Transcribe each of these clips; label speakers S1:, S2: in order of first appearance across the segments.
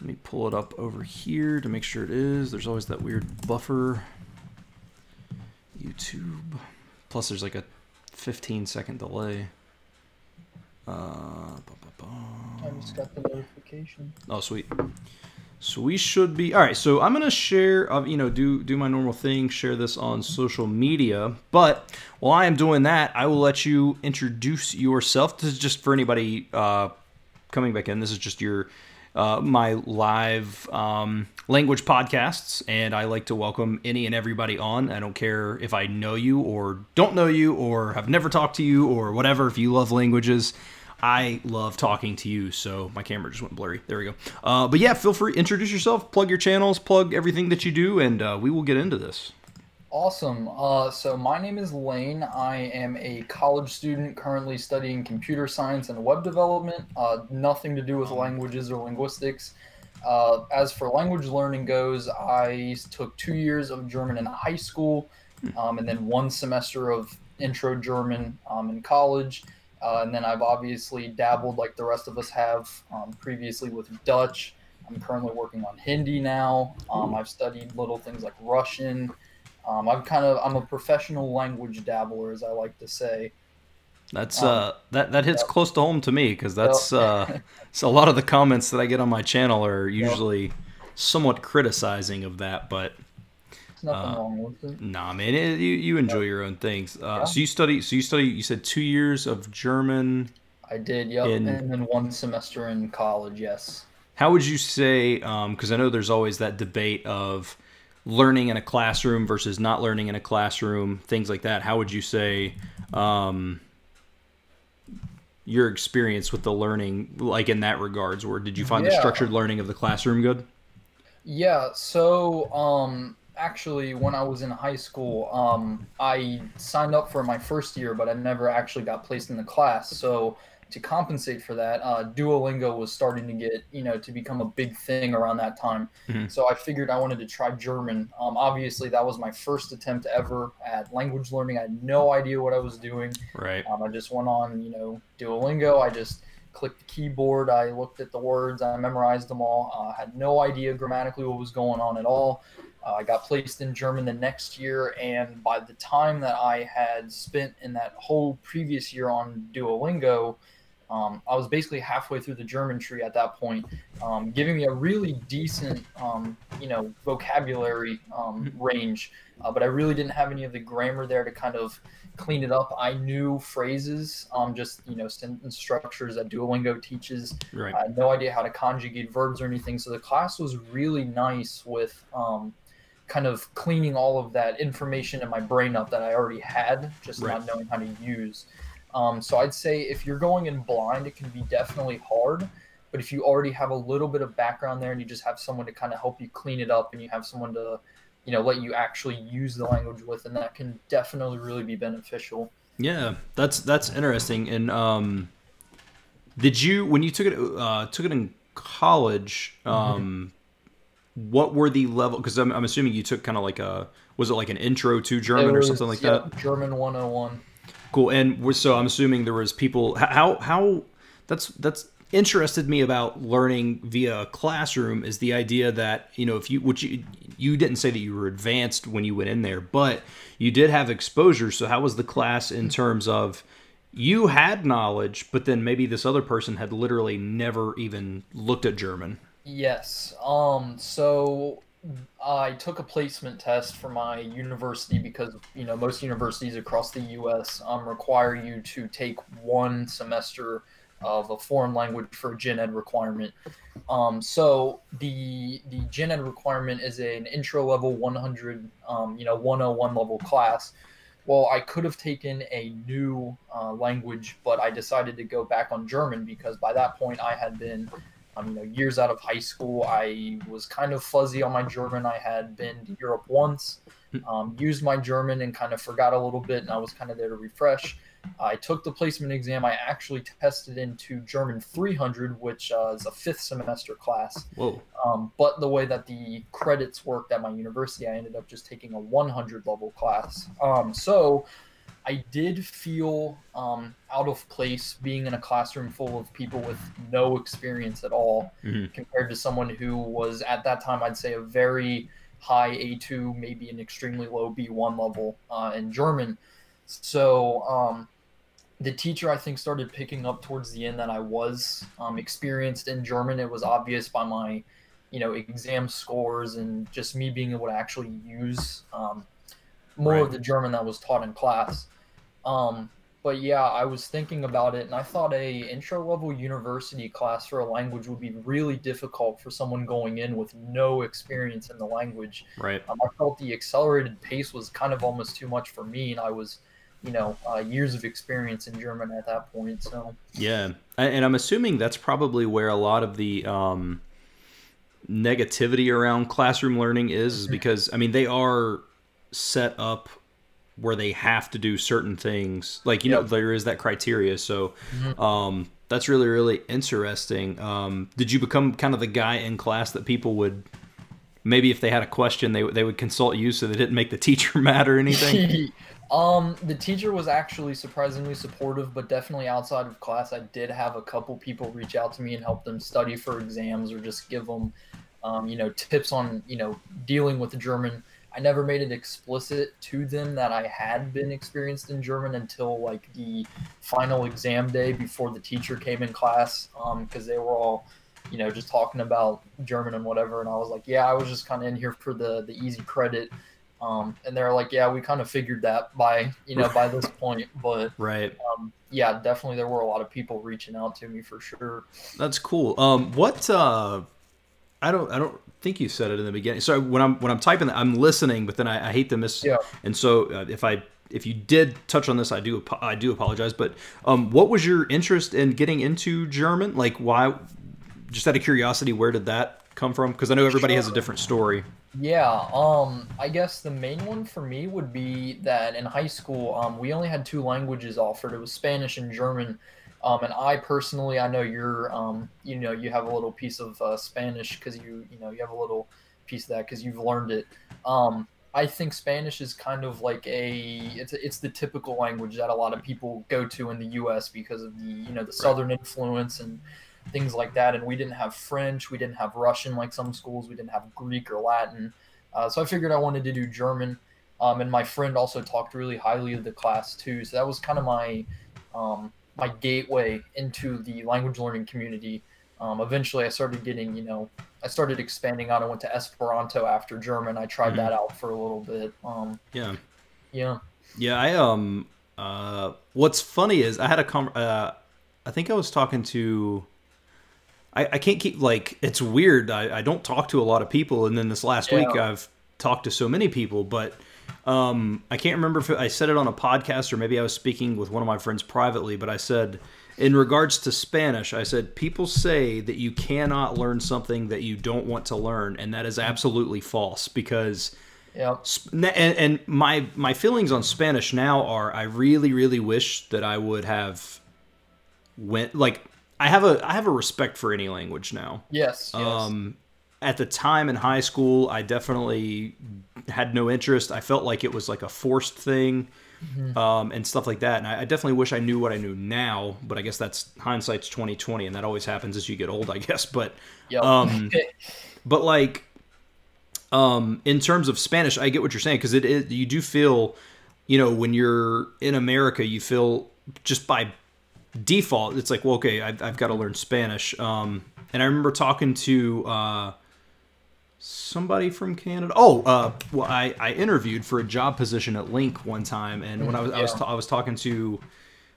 S1: Let me pull it up over here to make sure it is. There's always that weird buffer. YouTube. Plus, there's like a 15 second delay. Uh, ba, ba, ba.
S2: I just got the notification.
S1: Oh, sweet. So we should be all right. So I'm gonna share, uh, you know, do do my normal thing, share this on social media. But while I am doing that, I will let you introduce yourself. This is just for anybody uh, coming back in. This is just your uh, my live um, language podcasts, and I like to welcome any and everybody on. I don't care if I know you or don't know you or have never talked to you or whatever. If you love languages, I love talking to you. So my camera just went blurry. There we go. Uh, but yeah, feel free introduce yourself, plug your channels, plug everything that you do, and uh, we will get into this.
S2: Awesome. Uh, so my name is Lane. I am a college student currently studying computer science and web development. Uh, nothing to do with languages or linguistics. Uh, as for language learning goes, I took two years of German in high school, um, and then one semester of intro German um, in college. Uh, and then I've obviously dabbled, like the rest of us have, um, previously with Dutch. I'm currently working on Hindi now. Um, I've studied little things like Russian. Um, I'm kind of I'm a professional language dabbler, as I like to say.
S1: That's
S2: Um,
S1: uh that that hits
S2: yep.
S1: close to home to me because that's uh so a lot of the comments that I get on my channel are usually somewhat criticizing of that, but
S2: There's nothing
S1: Uh,
S2: wrong with it.
S1: nah, man, it, you you enjoy your own things. Uh,
S2: Yeah.
S1: So you study, so you study, you said two years of German.
S2: I did, yep,
S1: in-
S2: and then one semester in college. Yes.
S1: How would you say? Because I know there's always that debate of learning in a classroom versus not learning in a classroom, things like that. How would you say um, your experience with the learning, like in that regards, or did you find the structured learning of the classroom good?
S2: Yeah, so um actually when I was in high school, um I signed up for my first year, but I never actually got placed in the class. So to compensate for that, uh, Duolingo was starting to get, you know, to become a big thing around that time.
S1: Mhm.
S2: So I figured I wanted to try German. Um, obviously, that was my first attempt ever at language learning. I had no idea what I was doing.
S1: Right.
S2: Um, I just went on, you know, Duolingo. I just clicked the keyboard. I looked at the words. I memorized them all. Uh, had no idea grammatically what was going on at all. Uh, I got placed in German the next year, and by the time that I had spent in that whole previous year on Duolingo, um, I was basically halfway through the German tree at that point, um, giving me a really decent, um, you know, vocabulary um, range. Uh, but I really didn't have any of the grammar there to kind of clean it up. I knew phrases, um, just you know, sentence structures that Duolingo teaches.
S1: Right.
S2: I had no idea how to conjugate verbs or anything. So the class was really nice with um, kind of cleaning all of that information in my brain up that I already had, just
S1: Right.
S2: not knowing how to use. Um, so I'd say if you're going in blind, it can be definitely hard. But if you already have a little bit of background there and you just have someone to kind of help you clean it up and you have someone to, you know, let you actually use the language with, and that can definitely really be beneficial.
S1: Yeah, that's that's interesting. And um, did you when you took it uh, took it in college? Um, what were the level? Because I'm, I'm assuming you took kind of like a was it like an intro to German
S2: It
S1: or something like
S2: yeah,
S1: that?
S2: German 101.
S1: Cool. And so I'm assuming there was people. How how that's that's interested me about learning via a classroom is the idea that you know if you which you you didn't say that you were advanced when you went in there, but you did have exposure. So how was the class in terms of you had knowledge, but then maybe this other person had literally never even looked at German.
S2: Yes. Um. So I took a placement test for my university because you know most universities across the U.S. um require you to take one semester of a foreign language for a gen ed requirement. Um. So the the gen ed requirement is an intro level 100 um you know 101 level class. Well, I could have taken a new uh, language, but I decided to go back on German because by that point I had been um, you know, years out of high school, I was kind of fuzzy on my German. I had been to Europe once, um, used my German and kind of forgot a little bit, and I was kind of there to refresh. I took the placement exam. I actually tested into German 300, which uh, is a fifth semester class.
S1: Whoa.
S2: Um, but the way that the credits worked at my university, I ended up just taking a 100 level class. Um, so I did feel um, out of place being in a classroom full of people with no experience at all
S1: Mhm.
S2: compared to someone who was at that time, I'd say, a very high A2, maybe an extremely low B1 level uh, in German. So um, the teacher, I think, started picking up towards the end that I was um, experienced in German. It was obvious by my, you know, exam scores and just me being able to actually use um, more
S1: Right.
S2: of the German that was taught in class. Um, but yeah, I was thinking about it, and I thought a intro level university class for a language would be really difficult for someone going in with no experience in the language.
S1: Right.
S2: Um, I felt the accelerated pace was kind of almost too much for me, and I was, you know, uh, years of experience in German at that point. So
S1: Yeah, and I'm assuming that's probably where a lot of the um, negativity around classroom learning is, is because I mean they are set up where they have to do certain things. Like you know, there is that criteria. So
S2: Mhm.
S1: um, that's really really interesting. Um, did you become kind of the guy in class that people would? Maybe if they had a question, they would- they would consult you, so they didn't make the teacher mad or anything.
S2: um, the teacher was actually surprisingly supportive, but definitely outside of class, I did have a couple people reach out to me and help them study for exams or just give them, um, you know, tips on you know dealing with the German. I never made it explicit to them that I had been experienced in German until like the final exam day before the teacher came in class, because they were all, you know, just talking about German and whatever, and I was like, yeah, I was just kind of in here for the the easy credit. Um, and they're like, yeah, we kind of figured that by you know by this point, but
S1: right.
S2: um, yeah, definitely there were a lot of people reaching out to me for sure.
S1: That's cool. Um, what? Uh, I don't. I don't think you said it in the beginning. So when I'm when I'm typing, I'm listening, but then I, I hate to miss.
S2: Yeah.
S1: And so uh, if I if you did touch on this, I do I do apologize. But um, what was your interest in getting into German? Like, why? Just out of curiosity, where did that come from? Because I know everybody has a different story.
S2: Yeah, um, I guess the main one for me would be that in high school, um, we only had two languages offered. It was Spanish and German. Um, and I personally, I know you're, um, you know, you have a little piece of uh, Spanish because you, you know, you have a little piece of that because you've learned it. Um, I think Spanish is kind of like a, it's it's the typical language that a lot of people go to in the U.S. because of the, you know, the Southern influence and things like that. And we didn't have French, we didn't have Russian like some schools, we didn't have Greek or Latin. Uh, so I figured I wanted to do German. Um, and my friend also talked really highly of the class too. So that was kind of my um, my gateway into the language learning community. Um, eventually, I started getting, you know, I started expanding out. I went to Esperanto after German. I tried
S1: Mhm.
S2: that out for a little bit. Um,
S1: Yeah.
S2: yeah.
S1: Yeah, I um uh what's funny is I had a com uh I think I was talking to I, I can't keep like it's weird. I, I don't talk to a lot of people and then this last week I've talked to so many people, but um I can't remember if I said it on a podcast or maybe I was speaking with one of my friends privately, but I said in regards to Spanish, I said people say that you cannot learn something that you don't want to learn, and that is absolutely false because
S2: Yeah.
S1: And, and my my feelings on Spanish now are I really really wish that I would have went like I have a I have a respect for any language now.
S2: Yes. Yes.
S1: At the time in high school, I definitely had no interest. I felt like it was like a forced thing, um, and stuff like that. And I, I definitely wish I knew what I knew now. But I guess that's hindsight's twenty twenty, and that always happens as you get old, I guess. But
S2: yep.
S1: um, but like um in terms of spanish i get what you're saying because it, it you do feel you know when you're in america you feel just by default it's like well okay i've, I've got to learn spanish um and i remember talking to uh somebody from canada oh uh well i i interviewed for a job position at LingQ one time and when i was i was, ta- I was talking to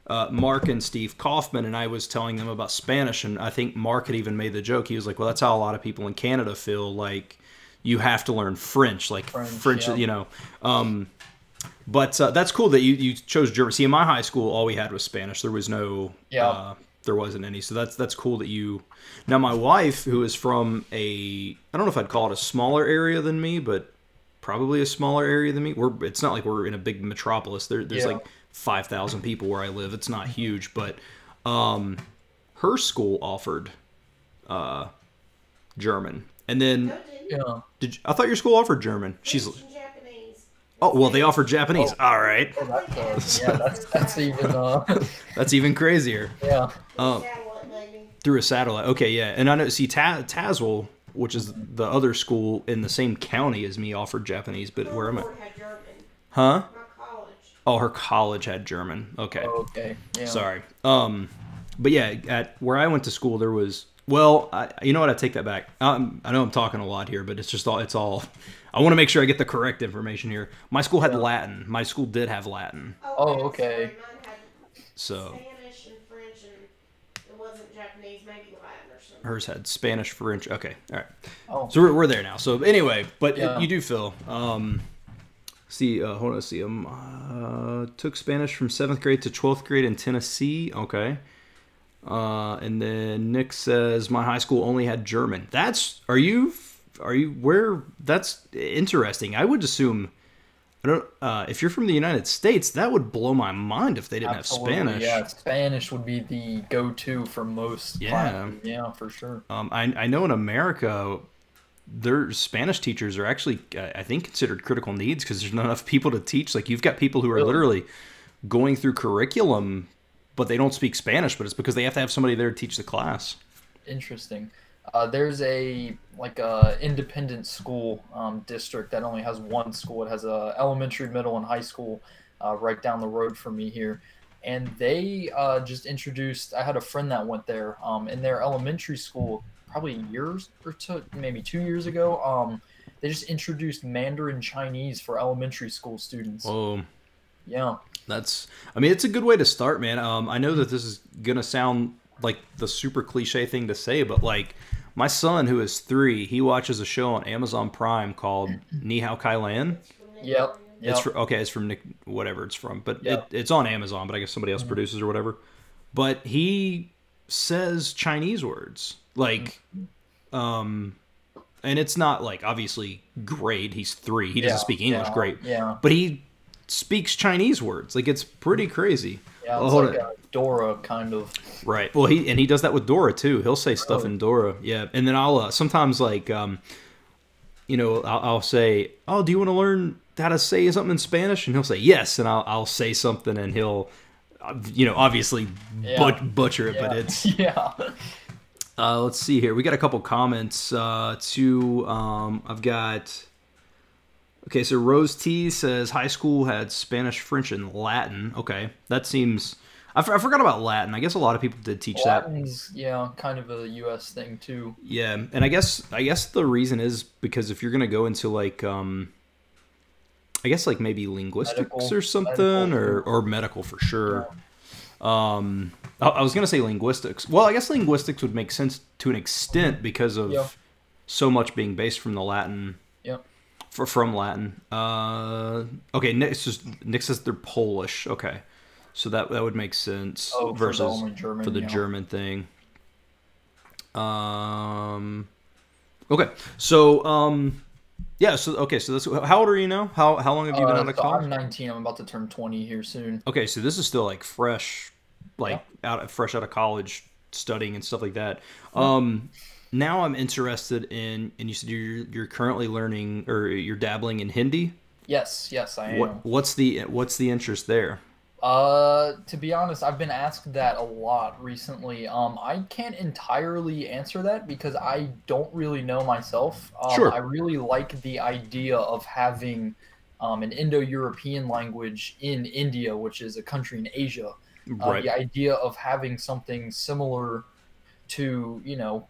S1: uh, Mark and Steve Kaufmann, and I was telling them about Spanish, and I think Mark had even made the joke. He was like, "Well, that's how a lot of people in Canada feel. Like, you have to learn French, like French,
S2: French, yeah.
S1: you know." Um, but uh, that's cool that you, you chose German. See, in my high school, all we had was Spanish. There was no,
S2: Yeah.
S1: There wasn't any. So that's that's cool that you. Now, my wife, who is from a, I don't know if I'd call it a smaller area than me, but probably a smaller area than me. We're it's not like we're in a big metropolis. There, there's
S2: Yeah.
S1: like five thousand people where I live. It's not huge, but um, her school offered uh, German, and then
S3: didn't.
S2: yeah.
S1: did you, I thought your school offered German? She's
S3: French and Japanese.
S1: Oh well, they offer Japanese. All right,
S2: Oh, that's, uh, yeah, that's that's even uh,
S1: that's even crazier.
S2: yeah.
S1: Um, through a satellite. Okay, yeah, and I know. See, Ta- Tazewell, which is the other school in the same county as me, offered Japanese, but where am I? Huh?
S3: My.
S1: Oh, her college had German. Okay.
S2: Okay. Yeah.
S1: Sorry. Um, but yeah, at where I went to school, there was. Well, I, you know what? I take that back. Um, I know I'm talking a lot here, but it's just all. It's all. I want to make sure I get the correct information here. My school had
S2: Yeah.
S1: Latin. My school did have Latin.
S2: Oh,
S3: I'm
S2: okay.
S3: sorry, Mine had
S1: So
S3: Spanish and French, and it wasn't Japanese, maybe Latin or something.
S1: hers had Spanish, French. Okay, all right.
S2: Oh.
S1: So we're, we're there now. So anyway, but
S2: Yeah.
S1: you do feel. Um, see, uh, hold on. See, um, uh, took Spanish from seventh grade to twelfth grade in Tennessee. Okay. Uh, and then Nick says my high school only had German. That's are you are you where? That's interesting. I would assume. I don't. Uh, if you're from the United States, that would blow my mind if they didn't
S2: Absolutely,
S1: have Spanish.
S2: Yeah, Spanish would be the go-to for most.
S1: Yeah.
S2: classes. Yeah, for sure.
S1: Um, I, I know in America, their Spanish teachers are actually, uh, I think, considered critical needs because there's not enough people to teach. Like you've got people who are
S2: Really?
S1: literally going through curriculum, but they don't speak Spanish. But it's because they have to have somebody there to teach the class.
S2: Interesting. Uh, there's a like a independent school um, district that only has one school. It has a elementary, middle, and high school uh, right down the road from me here, and they uh, just introduced. I had a friend that went there. Um, in their elementary school, probably years or two, maybe two years ago. Um, they just introduced Mandarin Chinese for elementary school students.
S1: Oh,
S2: Yeah.
S1: That's. I mean, it's a good way to start, man. Um, I know that this is gonna sound like the super cliche thing to say, but like my son, who is three, he watches a show on Amazon Prime called Ni Hao Kai Lan.
S2: Yep. Yep.
S1: It's fr- okay. It's from Nick, whatever it's from, but
S2: Yeah.
S1: it, it's on Amazon. But I guess somebody else produces or whatever. But he says Chinese words like, um, and it's not like obviously great. He's three. He doesn't speak English
S2: yeah,
S1: great,
S2: Yeah.
S1: but he speaks Chinese words. Like it's pretty crazy.
S2: Yeah.
S1: Oh,
S2: It's
S1: hold
S2: like a Dora kind of.
S1: Right. Well, he and he does that with Dora too. He'll say stuff
S2: Really?
S1: in Dora. Yeah. And then I'll uh, sometimes like, um, you know, I'll, I'll say, "Oh, do you want to learn how to say something in Spanish?" And he'll say, "Yes." And I'll I'll say something, and he'll, you know, obviously
S2: Yeah.
S1: but, butcher it,
S2: Yeah.
S1: but it's.
S2: yeah.
S1: Uh, let's see here. We got a couple comments. Uh, to um, I've got. Okay, so Rose T says high school had Spanish, French, and Latin. Okay, that seems. I, f- I forgot about Latin. I guess a lot of people did teach that.
S2: Yeah, kind of a U.S. thing too.
S1: Yeah, and I guess I guess the reason is because if you're gonna go into like um, I guess like maybe linguistics
S2: Medical-
S1: or something
S2: medical.
S1: or or medical for sure. Um, I, I was gonna say linguistics. Well, I guess linguistics would make sense to an extent because of
S2: Yeah.
S1: so much being based from the Latin.
S2: Yep.
S1: For, from Latin. Uh, okay, Nick says, Nick says they're Polish. Okay, so that that would make sense
S2: Oh, for the
S1: versus
S2: German,
S1: for the
S2: yeah.
S1: German thing. Um. Okay, so um, yeah. So okay, so that's how old are you now? How how long have you been
S2: Uh,
S1: out of
S2: so
S1: college?
S2: I'm 19. I'm about to turn 20 here soon.
S1: Okay, so this is still like fresh, like out fresh out of college, studying and stuff like that. Um, now I'm interested in, and you said you're you're currently learning or you're dabbling in Hindi.
S2: Yes, yes, I am.
S1: What what's the what's the interest there?
S2: Uh, to be honest, I've been asked that a lot recently. Um, I can't entirely answer that because I don't really know myself. Um,
S1: Sure.
S2: I really like the idea of having um, an Indo-European language in India, which is a country in Asia. Uh,
S1: Right.
S2: The idea of having something similar to, you know,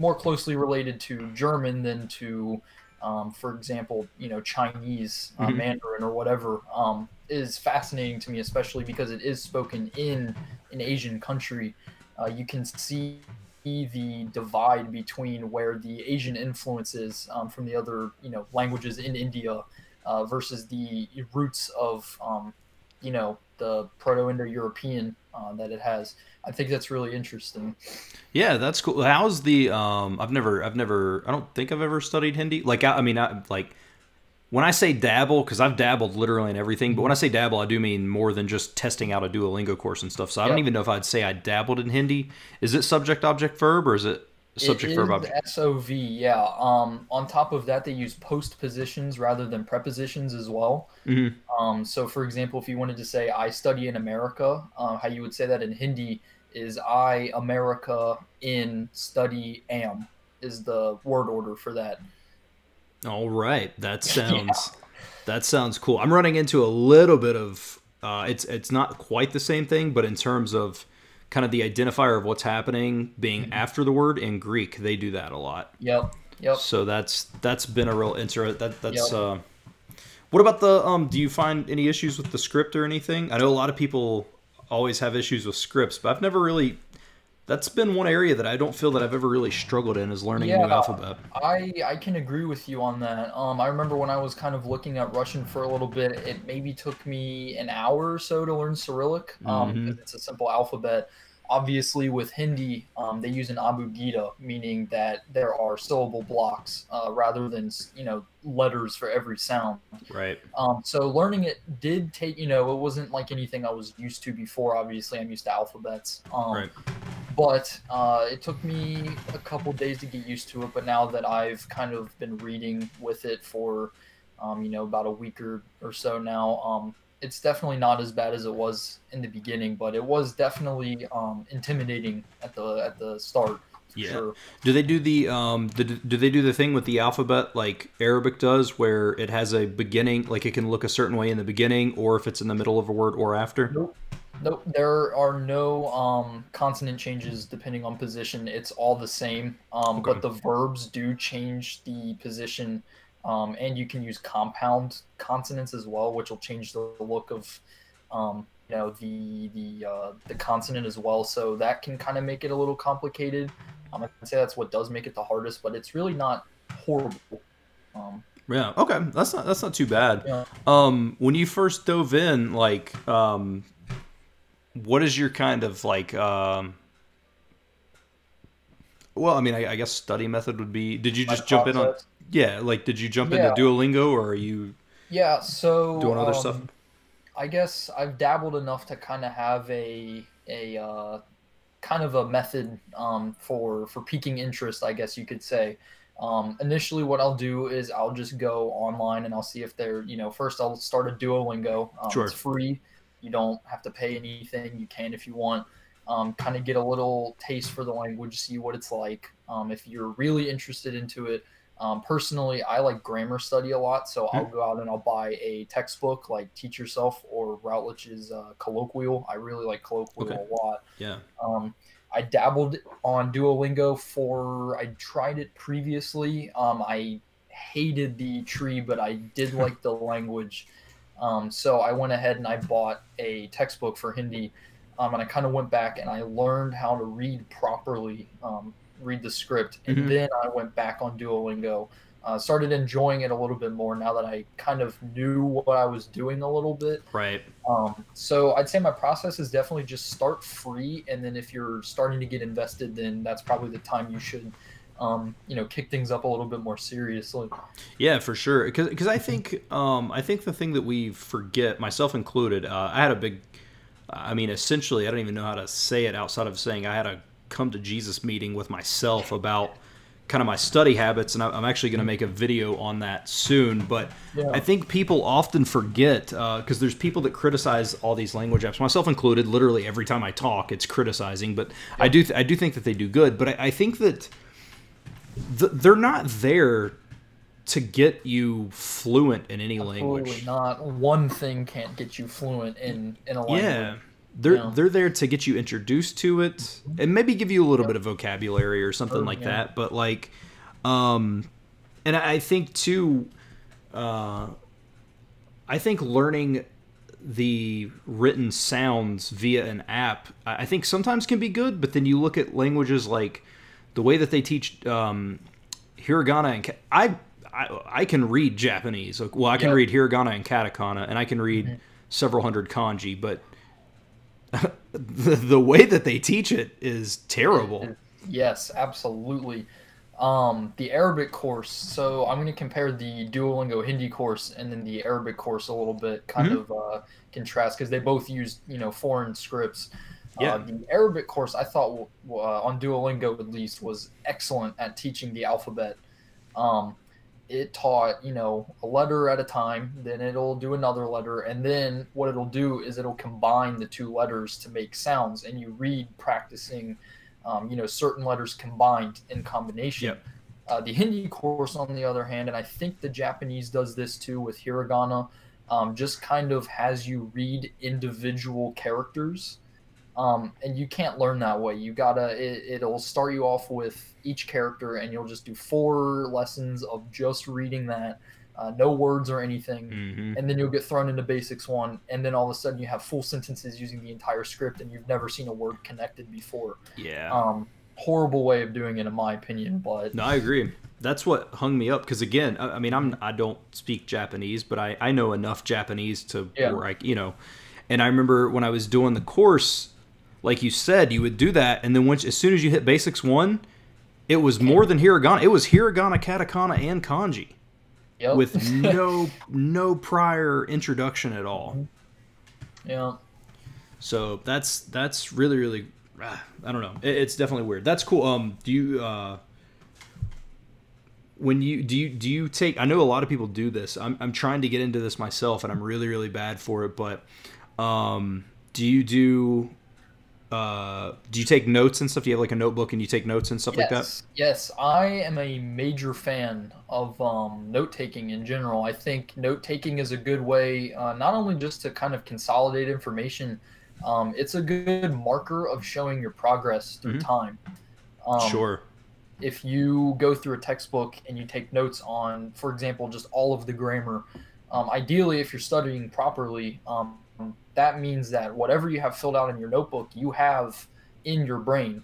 S2: more closely related to German than to, um, for example, you know, Chinese, uh,
S1: Mhm.
S2: Mandarin, or whatever, um, is fascinating to me, especially because it is spoken in an Asian country. Uh, you can see the divide between where the Asian influences um, from the other, you know, languages in India uh, versus the roots of, um, you know, the Proto-Indo-European uh, that it has. I think that's really interesting.
S1: Yeah, that's cool. How's the um? I've never, I've never, I don't think I've ever studied Hindi. Like, I, I mean, I, like when I say dabble, because I've dabbled literally in everything. But when I say dabble, I do mean more than just testing out a Duolingo course and stuff. So I don't even know if I'd say I dabbled in Hindi. Is it subject, object, verb, or is it? Subject verb object.
S2: SOV, yeah. Um, on top of that, they use postpositions rather than prepositions as well.
S1: Mhm.
S2: Um, so, for example, if you wanted to say "I study in America," uh, how you would say that in Hindi is "I America in study am" is the word order for that.
S1: All right, that sounds that sounds cool. I'm running into a little bit of uh, it's it's not quite the same thing, but in terms of kind of the identifier of what's happening being
S2: Mm-hmm.
S1: after the word in Greek, they do that a lot.
S2: Yep. Yep.
S1: So that's that's been a real inter that that's
S2: Yep.
S1: uh what about the um do you find any issues with the script or anything? I know a lot of people always have issues with scripts, but I've never really that's been one area that I don't feel that I've ever really struggled in is learning a new
S2: Yeah.
S1: alphabet.
S2: I I can agree with you on that. Um, I remember when I was kind of looking at Russian for a little bit, it maybe took me an hour or so to learn Cyrillic. Um,
S1: Mhm.
S2: it's a simple alphabet. Obviously, with Hindi, um, they use an abugida, meaning that there are syllable blocks uh, rather than you know letters for every sound.
S1: Right.
S2: Um, so learning it did take, you know, it wasn't like anything I was used to before. Obviously, I'm used to alphabets. Um,
S1: Right.
S2: But uh, it took me a couple days to get used to it. But now that I've kind of been reading with it for, um, you know, about a week or, or so now, um, it's definitely not as bad as it was in the beginning. But it was definitely um, intimidating at the at the start.
S1: Yeah.
S2: Sure.
S1: Do they do the um do, do they do the thing with the alphabet like Arabic does where it has a beginning like it can look a certain way in the beginning or if it's in the middle of a word or after?
S2: Nope. Nope. There are no um, consonant changes depending on position. It's all the same. Um,
S1: Okay.
S2: But the verbs do change the position, um, and you can use compound consonants as well, which will change the look of, um, you know, the the uh, the consonant as well. So that can kind of make it a little complicated. Um, I'd say that's what does make it the hardest, but it's really not horrible. Um,
S1: Yeah. Okay. That's not that's not too bad.
S2: Yeah.
S1: Um when you first dove in like um what is your kind of like um well, I mean, I, I guess study method would be. Did you just jump in on? Yeah, like did you jump
S2: Yeah.
S1: into Duolingo or are you
S2: Yeah. So
S1: doing other
S2: um,
S1: stuff?
S2: I guess I've dabbled enough to kind of have a a uh, kind of a method um, for for piquing interest, I guess you could say. Um, initially, what I'll do is I'll just go online and I'll see if they're you know first I'll start a Duolingo. Um,
S1: Sure.
S2: It's free. You don't have to pay anything. You can if you want. Um, kind of get a little taste for the language, see what it's like. Um, if you're really interested into it, um, personally, I like grammar study a lot, so I'll go out and I'll buy a textbook like Teach Yourself or Routledge's uh, Colloquial. I really like Colloquial
S1: Okay.
S2: a lot.
S1: Yeah.
S2: Um, I dabbled on Duolingo for, I tried it previously. Um, I hated the tree, but I did like the language. Um, so I went ahead and I bought a textbook for Hindi. Um, and I kind of went back and I learned how to read properly, um, read the script. And
S1: Mhm.
S2: then I went back on Duolingo. Uh, started enjoying it a little bit more now that I kind of knew what I was doing a little bit.
S1: Right.
S2: Um, so I'd say my process is definitely just start free, and then if you're starting to get invested, then that's probably the time you should, um, you know, kick things up a little bit more seriously.
S1: Yeah, for sure. Because I think um, I think the thing that we forget, myself included, uh, I had a big. I mean, essentially, I don't even know how to say it outside of saying I had a come to Jesus meeting with myself about kind of my study habits, and I- I'm actually going to make a video on that soon. But
S2: Yeah.
S1: I think people often forget because there's people that criticize all these language apps, myself included. Literally every time I talk, it's criticizing. But I do th- I do think that they do good. But I, I think that th- they're not there to get you fluent in any
S2: Absolutely
S1: language.
S2: not. One thing can't get you fluent in in a language.
S1: Yeah. They're
S2: Yeah.
S1: they're there to get you introduced to it and maybe give you a little bit of vocabulary or something
S2: Oh,
S1: like
S2: yeah.
S1: that. But like um and I think too uh I think learning the written sounds via an app I think sometimes can be good, but then you look at languages like the way that they teach um hiragana and I I, I can read Japanese. Well, I can
S2: Yep.
S1: read hiragana and katakana, and I can read
S2: Mm-hmm.
S1: several hundred kanji, but the, the way that they teach it is terrible.
S2: Yes, absolutely. Um, the Arabic course. So I'm going to compare the Duolingo Hindi course and then the Arabic course a little bit, kind
S1: Mhm.
S2: of uh, contrast because they both use you know foreign scripts.
S1: Yeah.
S2: Uh, the Arabic course I thought uh, on Duolingo at least was excellent at teaching the alphabet. Um, it taught you know a letter at a time, then it'll do another letter, and then what it'll do is it'll combine the two letters to make sounds, and you read practicing, um, you know, certain letters combined in combination.
S1: Yep.
S2: Uh, the Hindi course, on the other hand, and I think the Japanese does this too with hiragana, um, just kind of has you read individual characters. Um, and you can't learn that way. You gotta, it, it'll start you off with each character, and you'll just do four lessons of just reading that, uh, no words or anything.
S1: hmm
S2: And then you'll get thrown into basics one, and then all of a sudden you have full sentences using the entire script, and you've never seen a word connected before.
S1: Yeah.
S2: Um, horrible way of doing it, in my opinion, but
S1: No, I agree. That's what hung me up because again, I, I mean, I'm I don't speak Japanese, but I I know enough Japanese to
S2: Yeah.
S1: where I you know, and I remember when I was doing the course, like you said, you would do that, and then once as soon as you hit basics one, it was more than hiragana. It was hiragana, katakana, and kanji
S2: yep.
S1: with no no prior introduction at all.
S2: yeah.
S1: So that's that's really really ah, I don't know. It, it's definitely weird. That's cool. Um, do you uh, when you do you do you take? I know a lot of people do this. I'm I'm trying to get into this myself, and I'm really really bad for it. But um, do you do? Uh, do you take notes and stuff? Do you have like a notebook and you take notes and stuff like that?
S2: Yes, yes, I am a major fan of um, note taking in general. I think note taking is a good way, uh, not only just to kind of consolidate information, um, it's a good marker of showing your progress through
S1: Mhm.
S2: time. Um,
S1: sure.
S2: if you go through a textbook and you take notes on, for example, just all of the grammar, um, ideally, if you're studying properly, um, that means that whatever you have filled out in your notebook, you have in your brain.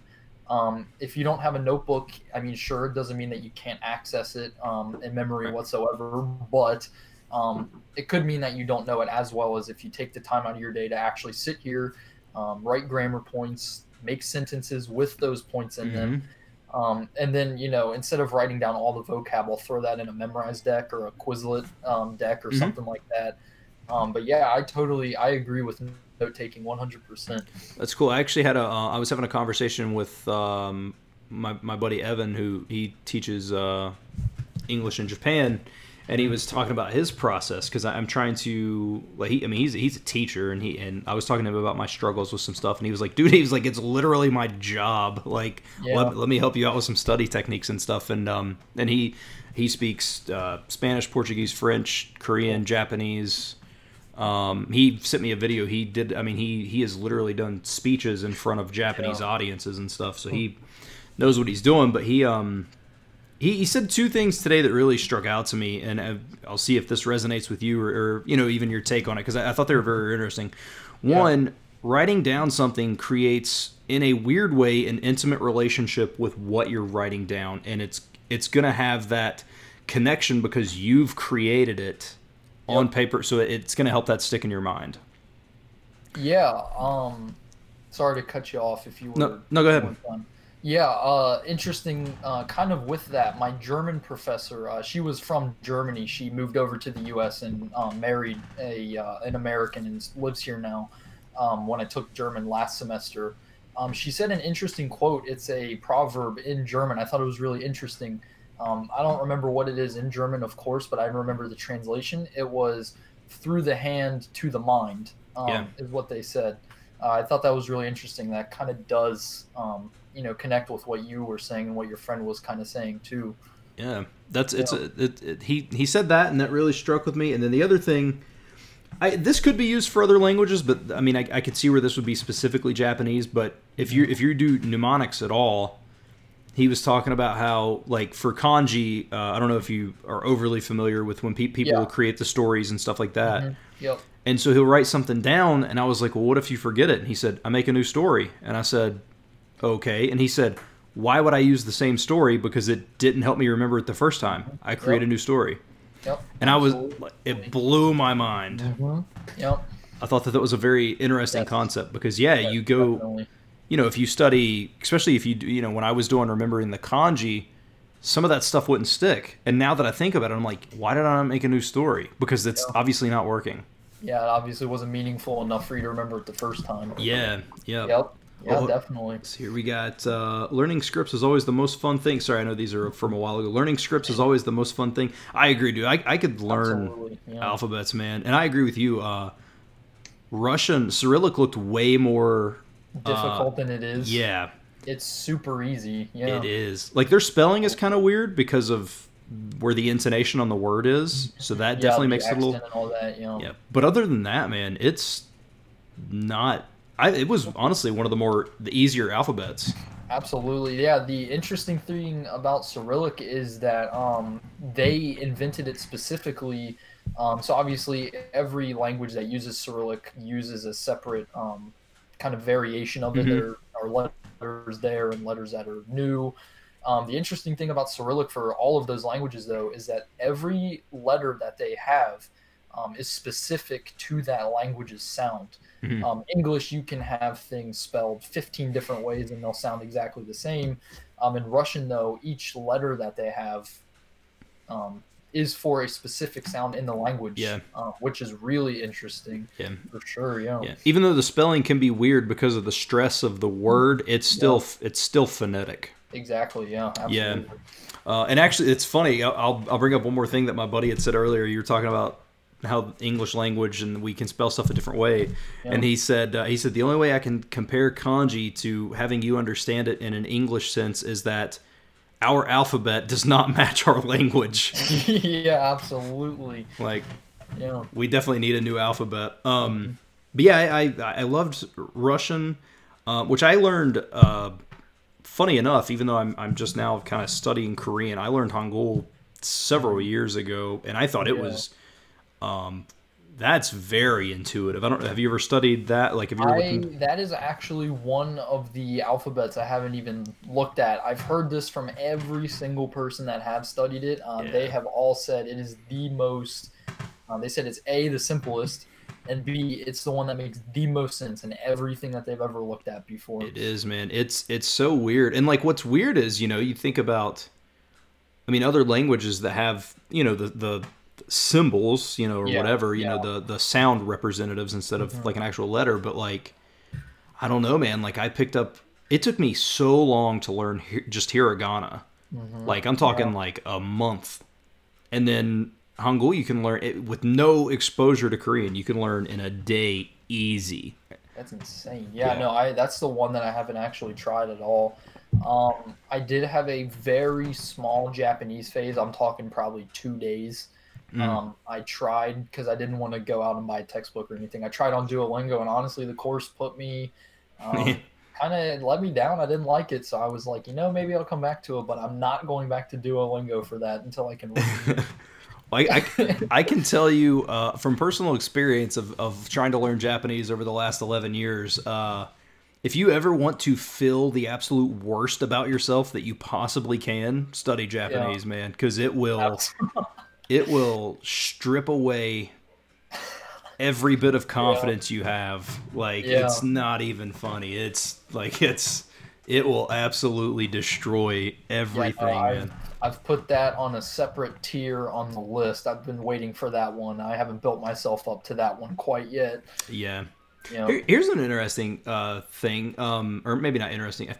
S2: Um, if you don't have a notebook, I mean, sure, it doesn't mean that you can't access it um, in memory whatsoever, but um, it could mean that you don't know it as well as if you take the time out of your day to actually sit here, um, write grammar points, make sentences with those points in them,
S1: Mhm.
S2: um, and then, you know, instead of writing down all the vocab, I'll throw that in a Memrise deck or a Quizlet um, deck or
S1: Mhm.
S2: something like that. Um, but yeah, I totally, I agree with note taking 100%.
S1: That's cool. I actually had a. Uh, I was having a conversation with um, my my buddy Evan, who he teaches uh, English in Japan, and he was talking about his process because I'm trying to like. He, I mean, he's he's a teacher, and he and I was talking to him about my struggles with some stuff, and he was like, "Dude, he was like, it's literally my job. Like,
S2: Yeah.
S1: let, let me help you out with some study techniques and stuff." And um, and he he speaks uh, Spanish, Portuguese, French, Korean, Japanese. Um, he sent me a video. He did. I mean, he he has literally done speeches in front of Japanese
S2: Yeah.
S1: audiences and stuff. So he knows what he's doing. But he um he, he said two things today that really struck out to me, and uh, I'll see if this resonates with you or, or you know even your take on it because I, I thought they were very interesting. One, writing down something creates in a weird way an intimate relationship with what you're writing down, and it's it's gonna have that connection because you've created it on paper, so it's gonna help that stick in your mind.
S2: Yeah. Um, sorry to cut you off if you were.
S1: No, no, go ahead.
S2: Yeah, uh, interesting. Uh, kind of with that, my German professor, uh, she was from Germany. She moved over to the U.S. and um, married a uh, an American and lives here now. Um, when I took German last semester, um, she said an interesting quote. It's a proverb in German. I thought it was really interesting. Um, I don't remember what it is in German, of course, but I remember the translation. It was "through the hand to the mind," um,
S1: Yeah.
S2: is what they said. Uh, I thought that was really interesting. That kind of does, um, you know, connect with what you were saying and what your friend was kind of saying too.
S1: Yeah, that's it's a, it, it, he he said that, and that really struck with me. And then the other thing, I this could be used for other languages, but I mean, I, I could see where this would be specifically Japanese. But if you if you do mnemonics at all, he was talking about how like for kanji, uh, I don't know if you are overly familiar with when pe- people
S2: Yeah.
S1: create the stories and stuff like that.
S2: Mhm. Yep.
S1: And so he'll write something down, and I was like, "Well, what if you forget it?" And he said, "I make a new story." And I said, "Okay." And he said, "Why would I use the same story? Because it didn't help me remember it the first time. I create a new story."
S2: Yep.
S1: And I was, it blew my mind.
S2: Yep.
S1: I thought that that was a very interesting
S2: Yes.
S1: concept because yeah, you go,
S2: definitely.
S1: You know, if you study, especially if you, do- you know, when I was doing remembering the kanji, some of that stuff wouldn't stick. And now that I think about it, I'm like, why did I not make a new story? Because it's
S2: Yeah.
S1: obviously not working.
S2: Yeah, it obviously wasn't meaningful enough for you to remember it the first time.
S1: Yeah, yeah.
S2: Yep. Yeah,
S1: Oh,
S2: definitely.
S1: So here we got uh, learning scripts is always the most fun thing. Sorry, I know these are from a while ago. Learning scripts is always the most fun thing. I agree, dude. I, I could learn
S2: Yeah.
S1: alphabets, man, and I agree with you. Uh, Russian Cyrillic looked way more.
S2: Difficult than it is.
S1: Yeah,
S2: It's super easy. Yeah.
S1: it is. Like their spelling is kind of weird because of where the intonation on the word is. So that
S2: Yeah,
S1: definitely makes it a little.
S2: accent and all that. You know.
S1: Yeah, but other than that, man, it's not. I it was honestly one of the more the easier alphabets.
S2: Absolutely, yeah. The interesting thing about Cyrillic is that um, they invented it specifically. Um, so obviously, every language that uses Cyrillic uses a separate um, kind of variation of it.
S1: Mhm.
S2: There are letters there and letters that are new. Um, the interesting thing about Cyrillic for all of those languages, though, is that every letter that they have um, is specific to that language's sound.
S1: Mhm.
S2: Um, English, you can have things spelled 15 different ways and they'll sound exactly the same. Um, in Russian, though, each letter that they have um, is for a specific sound in the language,
S1: Yeah.
S2: uh, which is really interesting
S1: Yeah.
S2: for sure. Yeah.
S1: Yeah. Even though the spelling can be weird because of the stress of the word, it's still it's still phonetic.
S2: Exactly. Yeah.
S1: Yeah. Uh, and actually, it's funny. I'll- I'll bring up one more thing that my buddy had said earlier. You were talking about how the English language and we can spell stuff a different way, and he said uh, he said the only way I can compare kanji to having you understand it in an English sense is that our alphabet does not match our language.
S2: yeah. Absolutely.
S1: like
S2: Yeah.
S1: we definitely need a new alphabet. Um, but yeah, I, I I loved Russian, uh, which I learned. Uh, funny enough, even though I'm I'm just now kind of studying Korean, I learned Hangul several years ago, and I thought it
S2: Yeah.
S1: was, um, that's very intuitive. I don't. Have you ever studied that? Like, have you?
S2: I, that is actually one of the alphabets I haven't even looked at. I've heard this from every single person that have studied it. Um, They have all said it is the most. Um, they said it's a the simplest, and b it's the one that makes the most sense in everything that they've ever looked at before.
S1: It is, man. It's it's so weird. And like what's weird is, you know, you think about I mean other languages that have, you know, the the symbols, you know, or
S2: Yeah,
S1: whatever, you know, the the sound representatives instead of
S2: Mhm.
S1: like an actual letter, but like I don't know, man. Like I picked up it took me so long to learn hi- just hiragana.
S2: Mhm.
S1: Like I'm talking like a month. And then Hangul you can learn it with no exposure to Korean. You can learn in a day easy.
S2: That's insane. Yeah,
S1: Yeah.
S2: no, I that's the one that I haven't actually tried at all. Um, I did have a very small Japanese phase. I'm talking probably two days.
S1: Mm.
S2: Um, I tried because I didn't want to go out and buy a textbook or anything. I tried on Duolingo, and honestly, the course put me um, kind of let me down. I didn't like it, so I was like, you know, maybe I'll come back to it, but I'm not going back to Duolingo for that until I can. read.
S1: I, I, I can tell you uh, from personal experience of, of trying to learn Japanese over the last 11 years, uh, if you ever want to feel the absolute worst about yourself that you possibly can, study Japanese, man, because it will it will strip away every bit of confidence you have. Like
S2: Yeah.
S1: it's not even funny. It's like it's it will absolutely destroy everything,
S2: I've,
S1: man.
S2: I've put that on a separate tier on the list. I've been waiting for that one. I haven't built myself up to that one quite yet.
S1: Yeah.
S2: You know,
S1: Here- Here's an interesting uh, thing, um, or maybe not interesting.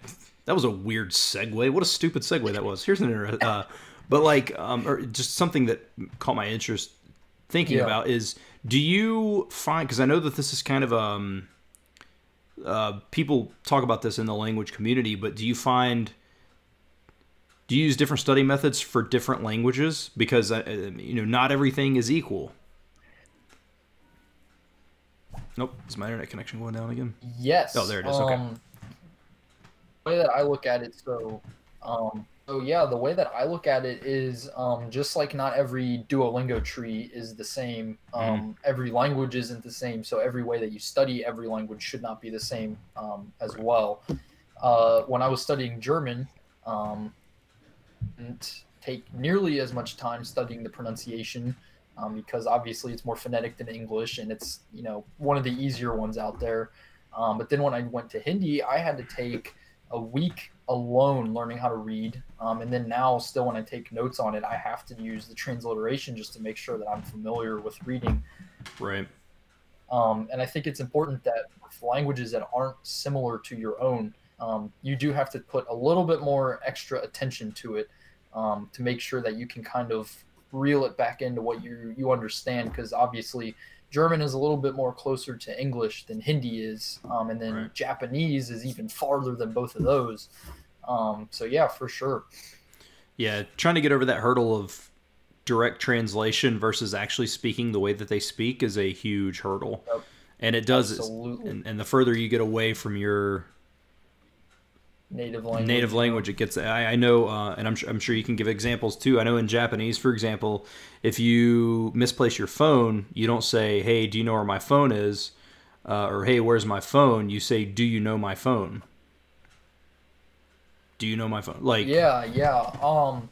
S1: That was a weird segue. What a stupid segue that was. Here's an inter- uh, but like, um, or just something that caught my interest thinking
S2: Yeah.
S1: about is: Do you find? Because I know that this is kind of um, uh, people talk about this in the language community, but do you find? Do you use different study methods for different languages? Because uh, uh, you know, not everything is equal. Nope, is my internet connection going down again?
S2: yes.
S1: Oh, there it is, okay.
S2: Um, the way that I look at it, so, um, so yeah, the way that I look at it is um, just like not every Duolingo tree is the same.
S1: Mm-hmm.
S2: Um, Every language isn't the same. So every way that you study every language should not be the same um, as well. Uh, when I was studying German, um, didn't take nearly as much time studying the pronunciation um, because obviously it's more phonetic than English and it's you know one of the easier ones out there. Um, but then when I went to Hindi, I had to take a week alone learning how to read, um, and then now still when I take notes on it, I have to use the transliteration just to make sure that I'm familiar with reading.
S1: Right.
S2: Um, and I think it's important that with languages that aren't similar to your own, um, you do have to put a little bit more extra attention to it um, to make sure that you can kind of reel it back into what you you understand. Because obviously, German is a little bit more closer to English than Hindi is, um, and then
S1: Right.
S2: Japanese is even farther than both of those. Um, so yeah, for sure.
S1: Yeah, trying to get over that hurdle of direct translation versus actually speaking the way that they speak is a huge hurdle.
S2: Yep.
S1: And it does
S2: Absolutely.
S1: and, and the further you get away from your
S2: Native language.
S1: native language it gets i, I know uh, and I'm, su- I'm sure you can give examples too i know in japanese for example if you misplace your phone you don't say hey do you know where my phone is uh, or hey where's my phone you say do you know my phone do you know my phone like
S2: Yeah, yeah. Um,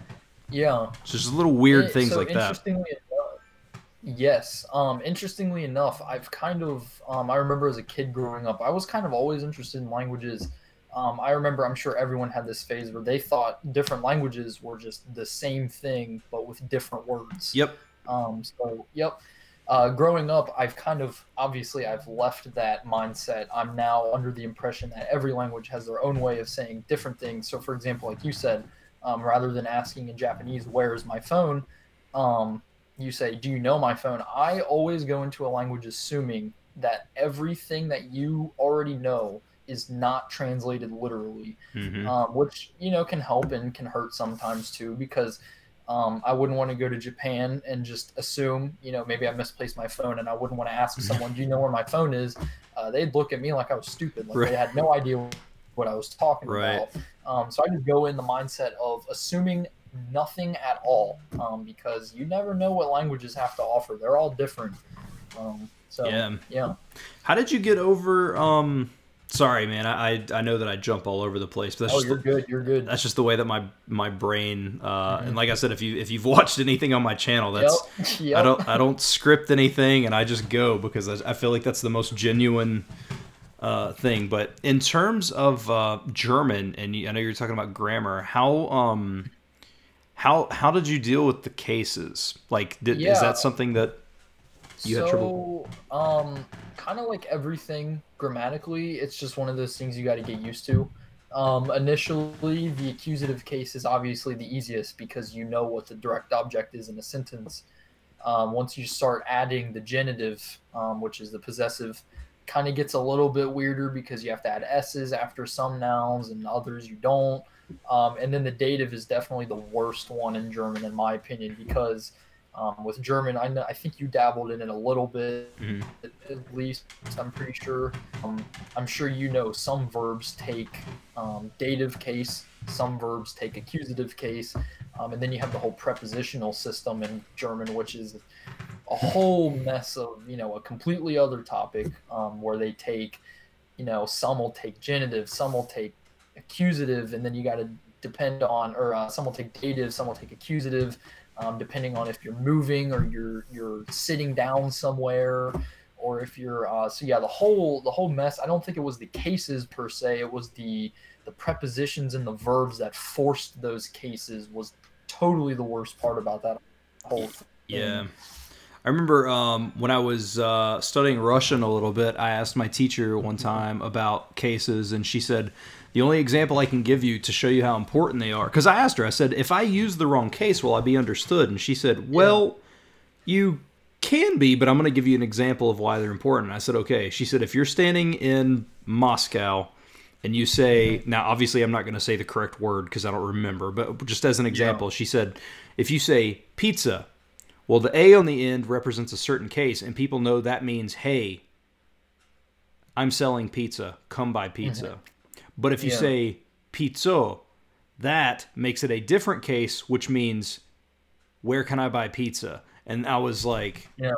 S2: yeah.
S1: it's just little weird
S2: Eh,
S1: things
S2: so
S1: like that
S2: interestingly Enough, yes. Um, interestingly enough, I've kind of um, I remember as a kid growing up, I was kind of always interested in languages. Um, I remember, I'm sure everyone had this phase where they thought different languages were just the same thing but with different words.
S1: yep
S2: Um, so, yep. Uh, growing up, I've kind of obviously I've left that mindset. I'm now under the impression that every language has their own way of saying different things. So, for example, like you said, um, rather than asking in Japanese, "Where is my phone?" Um, you say, "Do you know my phone?" I always go into a language assuming that everything that you already know is not translated literally
S1: hmm
S2: um, which you know can help and can hurt sometimes too because um, I wouldn't want to go to Japan and just assume you know maybe I misplaced my phone and I wouldn't want to ask someone do you know where my phone is uh, they'd look at me like I was stupid like
S1: Right.
S2: they had no idea what I was talking
S1: Right.
S2: about um, so I just go in the mindset of assuming nothing at all um, because you never know what languages have to offer they're all different um, so
S1: Yeah.
S2: yeah
S1: how did you get over um sorry man i i, know that i jump all over the place but that's
S2: oh
S1: just
S2: you're
S1: the-
S2: good you're good
S1: that's just the way that my my brain uh
S2: Mm-hmm.
S1: and like i said if you if you've watched anything on my channel that's
S2: yep. Yep.
S1: I don't I don't script anything and I just go because I, I feel like that's the most genuine uh, thing. But in terms of uh, German, and you, I know you're talking about grammar, how um how how did you deal with the cases? Like, did, is that something that You had
S2: so,
S1: trouble-
S2: um, kind of like everything grammatically, it's just one of those things you got to get used to. Um, initially, the accusative case is obviously the easiest because you know what the direct object is in a sentence. Um, once you start adding the genitive, um, which is the possessive, kind of gets a little bit weirder because you have to add s's after some nouns and others you don't. Um, and then the dative is definitely the worst one in German, in my opinion, because um, with German, I know I think you dabbled in it a little bit,
S1: Mhm.
S2: at, at least. I'm pretty sure. Um, I'm sure you know some verbs take um, dative case, some verbs take accusative case, um, and then you have the whole prepositional system in German, which is a whole mess of you know a completely other topic um, where they take, you know, some will take genitive, some will take accusative, and then you got to depend on, or uh, some will take dative, some will take accusative, um, depending on if you're moving or you're you're sitting down somewhere, or if you're. Uh, so yeah, the whole the whole mess. I don't think it was the cases per se. It was the the prepositions and the verbs that forced those cases was totally the worst part about that whole thing.
S1: Yeah. I remember um, when I was uh, studying Russian a little bit, I asked my teacher one time about cases, and she said, The only example I can give you to show you how important they are. Because I asked her, I said, If I use the wrong case, will I be understood? And she said, Well, you can be, but I'm going to give you an example of why they're important. I said, Okay. She said, If you're standing in Moscow, and you say mm-hmm. now obviously i'm not going to say the correct word because i don't remember but just as an example she said if you say pizza well the a on the end represents a certain case and people know that means hey i'm selling pizza come buy pizza mm-hmm. But if you
S2: Yeah.
S1: say pizza that makes it a different case which means where can i buy pizza and i was like
S2: Yeah.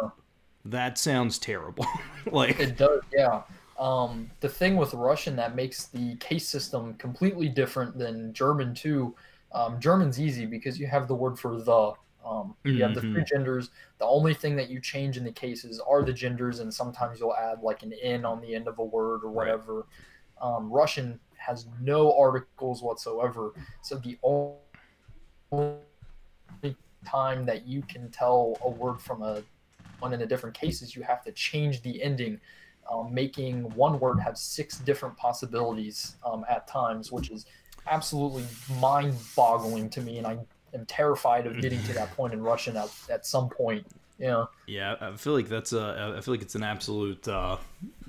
S1: that sounds terrible like
S2: It does, yeah. Um, the thing with Russian that makes the case system completely different than German too. Um, German's easy because you have the word for the. Um, you have the three genders. The only thing that you change in the cases are the genders, and sometimes you'll add like an "in" on the end of a word or
S1: Right.
S2: whatever. Um, Russian has no articles whatsoever, so the only time that you can tell a word from a one in the different cases, you have to change the ending, um, making one word have six different possibilities um, at times, which is absolutely mind-boggling to me, and I am terrified of getting to that point in Russian at, at some point. Yeah.
S1: Yeah, I feel like that's a. I feel like it's an absolute uh,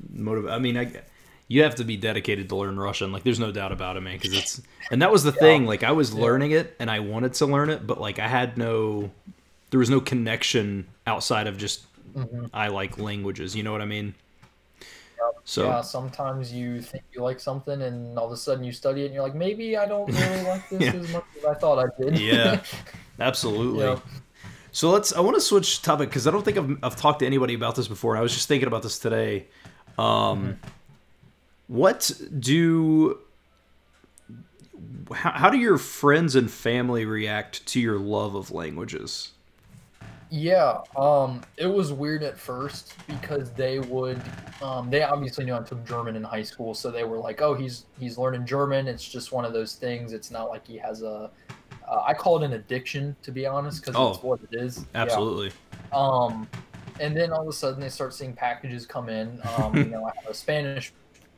S1: motive. I mean, I you have to be dedicated to learn Russian. Like, there's no doubt about it, man. Because it's and that was the yeah. thing. Like, I was yeah. learning it and I wanted to learn it, but like, I had no, there was no connection outside of just mm-hmm. I like languages. You know what I mean?
S2: So yeah, sometimes you think you like something, and all of a sudden you study it, and you're like, maybe I don't really like this yeah. as much as I thought I did.
S1: yeah, absolutely. So let's. I want to switch topic because I don't think I've, I've talked to anybody about this before. I was just thinking about this today. Um, mm-hmm. What do how, how do your friends and family react to your love of languages?
S2: Yeah, um, it was weird at first because they would, um, they obviously knew I took German in high school, so they were like, "Oh, he's he's learning German. It's just one of those things. It's not like he has a, uh, I call it an addiction to be honest, because oh, it's what it is.
S1: Absolutely.
S2: Yeah. Um, and then all of a sudden they start seeing packages come in. Um, you know, I have a Spanish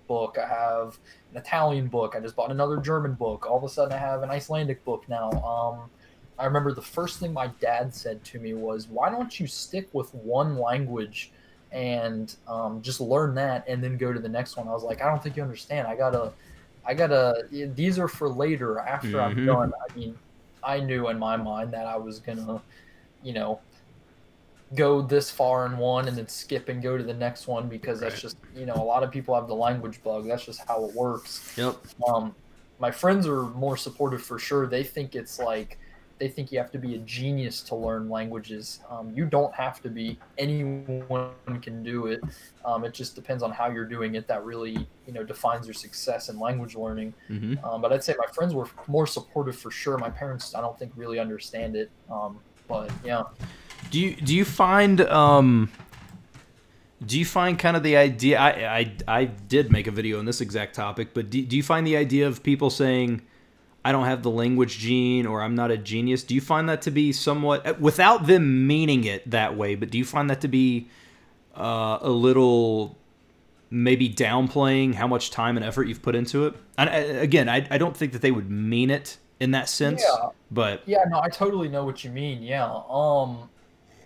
S2: book. I have an Italian book. I just bought another German book. All of a sudden, I have an Icelandic book now. Um, I remember the first thing my dad said to me was, "Why don't you stick with one language and um, just learn that, and then go to the next one?" I was like, "I don't think you understand. I gotta, I gotta. These are for later after mm-hmm. I'm done." I mean, I knew in my mind that I was gonna, you know, go this far in one and then skip and go to the next one because right. that's just you know a lot of people have the language bug. That's just how it works.
S1: Yep.
S2: Um my friends are more supportive for sure. They think it's like they think you have to be a genius to learn languages. Um, you don't have to be. Anyone can do it. Um, it just depends on how you're doing it that really you know defines your success in language learning. Mm-hmm. um, but i'd say my friends were more supportive for sure. My parents i don't think really understand it. Um, but yeah
S1: do you do you find um do you find kind of the idea I, I I did make a video on this exact topic, but do, do you find the idea of people saying I don't have the language gene or I'm not a genius, do you find that to be somewhat without them meaning it that way, but do you find that to be uh, a little maybe downplaying how much time and effort you've put into it? And again, I, I don't think that they would mean it in that sense, yeah. but
S2: yeah, no, I totally know what you mean. Yeah. Um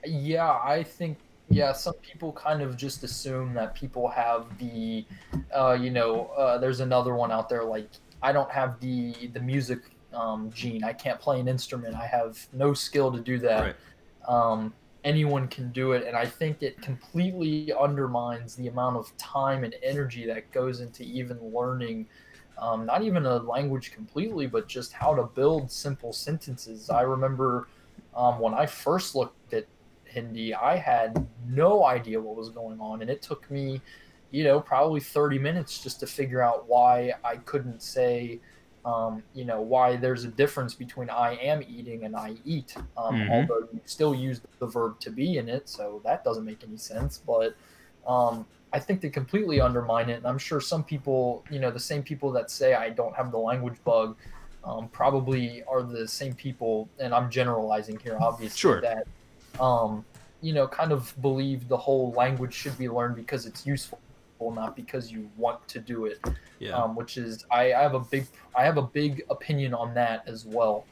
S2: yeah, I think yeah, some people kind of just assume that people have the, uh, you know, uh, there's another one out there like I don't have the the music um, gene. I can't play an instrument. I have no skill to do that. Right. Um, anyone can do it, and I think it completely undermines the amount of time and energy that goes into even learning. Um, not even a language completely, but just how to build simple sentences. I remember um, when I first looked Hindi, I had no idea what was going on, and it took me, you know, probably 30 minutes just to figure out why I couldn't say, um, you know, why there's a difference between I am eating and I eat, um, mm-hmm. although you still use the verb to be in it, so that doesn't make any sense. But um, I think they completely undermine it, and I'm sure some people, you know, the same people that say I don't have the language bug. Um, probably are the same people, and I'm generalizing here, obviously,
S1: sure.
S2: that um, you know, kind of believe the whole language should be learned because it's useful, not because you want to do it.
S1: Yeah.
S2: Um, which is, I, I, have a big, I have a big opinion on that as well.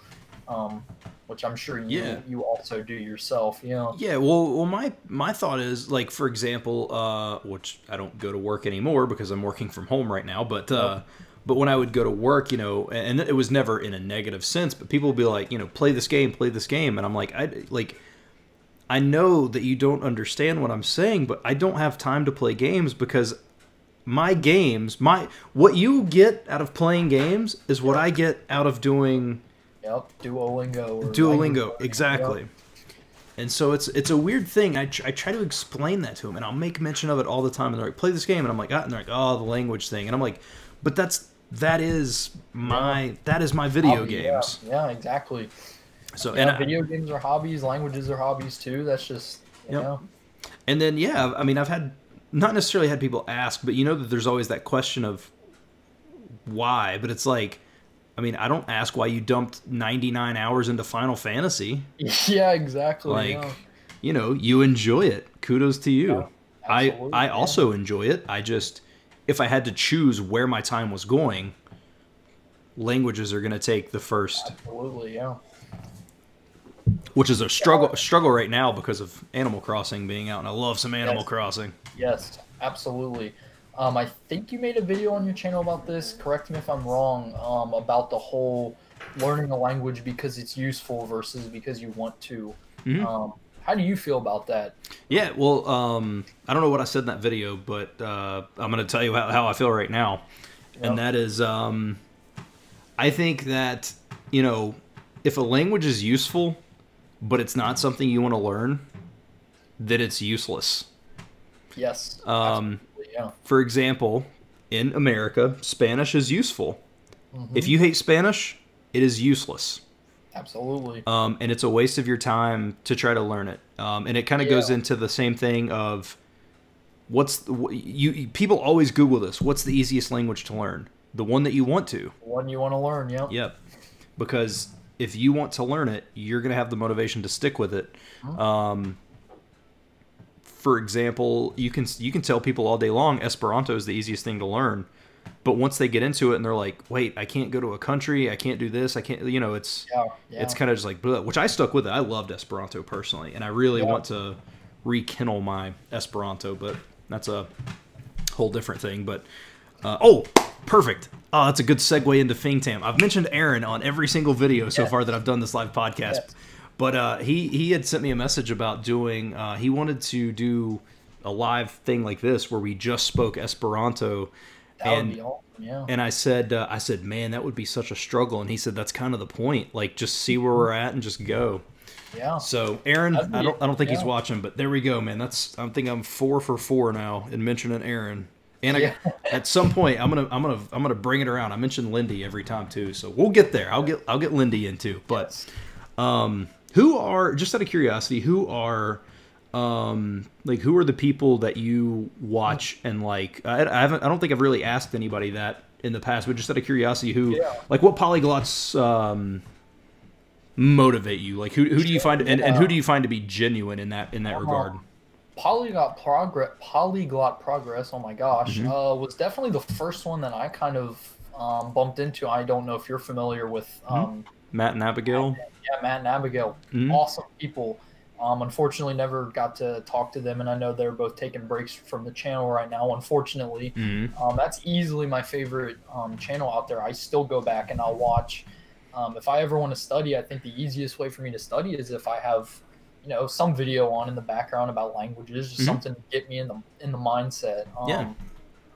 S2: Um, which I'm sure you yeah. you also do yourself. Yeah.
S1: Yeah. Well, well, my my thought is like, for example, uh, which I don't go to work anymore because I'm working from home right now, but. Uh, but when I would go to work, you know, and it was never in a negative sense, but people would be like, you know, play this game, play this game, and I'm like, I like, I know that you don't understand what I'm saying, but I don't have time to play games because my games, my what you get out of playing games is what I get out of doing
S2: Yep, Duolingo.
S1: Duolingo, exactly. Yep. And so it's it's a weird thing. I, tr- I try to explain that to them, and I'll make mention of it all the time. And they're like, "Play this game," and I'm like, ah, and they're like, "Oh, the language thing," and I'm like, "But that's that is my that is my video games."
S2: Yeah, yeah exactly. So yeah, and video I, games are hobbies, languages are hobbies too. That's just you yep. know.
S1: And then yeah, I mean, I've had not necessarily had people ask, but you know that there's always that question of why. But it's like, I mean, I don't ask why you dumped 99 hours into Final Fantasy.
S2: Yeah, exactly.
S1: Like,
S2: yeah.
S1: you know you enjoy it. Kudos to you.
S2: Yeah,
S1: I I
S2: yeah.
S1: also enjoy it. I just if I had to choose where my time was going, languages are going to take the first,
S2: Absolutely, yeah.
S1: Which is a struggle a struggle right now because of Animal Crossing being out, and I love some Animal
S2: Yes.
S1: Crossing.
S2: Yes, absolutely. Um, I think you made a video on your channel about this. Correct me if I'm wrong. Um, about the whole learning a language because it's useful versus because you want to.
S1: Mhm.
S2: Um, how do you feel about that?
S1: Yeah, well, um, I don't know what I said in that video, but uh, I'm going to tell you how, how I feel right now. And that is, um, I think that, you know, if a language is useful, but it's not something you want to learn, then it's useless.
S2: Yes.
S1: Um,
S2: yeah.
S1: For example, in America, Spanish is useful.
S2: Mhm.
S1: If you hate Spanish, it is useless.
S2: Absolutely.
S1: um, and it's a waste of your time to try to learn it. Um, and it kind of goes into the same thing of what's the, you, you- people always Google this. What's the easiest language to learn? The one that you want to.
S2: The one you want to learn, yeah.
S1: Yep. Because if you want to learn it, you're gonna have the motivation to stick with it. Um, for example, you can you can tell people all day long Esperanto is the easiest thing to learn, but once they get into it and they're like, wait, I can't go to a country, I can't do this, I can't, you know, it's
S2: Yeah. yeah.
S1: it's kind of just like which I stuck with it. I loved Esperanto personally, and I really
S2: Yeah.
S1: want to rekindle my Esperanto, but that's a whole different thing. But uh, oh, perfect. Oh, that's a good segue into Fingtam. I've mentioned Aaron on every single video so far that I've done this live podcast.
S2: Yes.
S1: But uh, he he had sent me a message about doing. Uh, he wanted to do a live thing like this where we just spoke Esperanto,
S2: that
S1: and
S2: awesome, yeah.
S1: and I said, uh, I said, man, that would be such a struggle. And he said, that's kind of the point. Like, just see where we're at and just go.
S2: yeah.
S1: So, Aaron, I don't, I don't think he's watching, but there we go, man. That's, I'm think I'm four for four now in mentioning Aaron. And I,
S2: Yeah.
S1: at some point, I'm gonna, I'm gonna, I'm gonna bring it around. I mentioned Lindy every time too, so we'll get there. I'll get, I'll get Lindy in too. But, um, who are just out of curiosity, who are um like who are the people that you watch and like I, I haven't I don't think I've really asked anybody that in the past, but just out of curiosity, who
S2: Yeah.
S1: like what polyglots um motivate you? Like who who do you find and, and who do you find to be genuine in that in that
S2: Uh-huh.
S1: regard?
S2: Polyglot progress, polyglot progress. Oh my gosh,
S1: Mm-hmm.
S2: uh, was definitely the first one that I kind of um, bumped into. I don't know if you're familiar with
S1: Mm-hmm.
S2: um,
S1: Matt and Abigail?
S2: yeah, Matt and Abigail.
S1: Mhm.
S2: Awesome people. Um, unfortunately, never got to talk to them, and I know they're both taking breaks from the channel right now. Unfortunately,
S1: Mhm.
S2: um, that's easily my favorite um, channel out there. I still go back and I'll watch. Um, if I ever want to study, I think the easiest way for me to study is if I have, you know, some video on in the background about languages, just
S1: Mhm.
S2: something to get me in the in the mindset. Um,
S1: Yeah.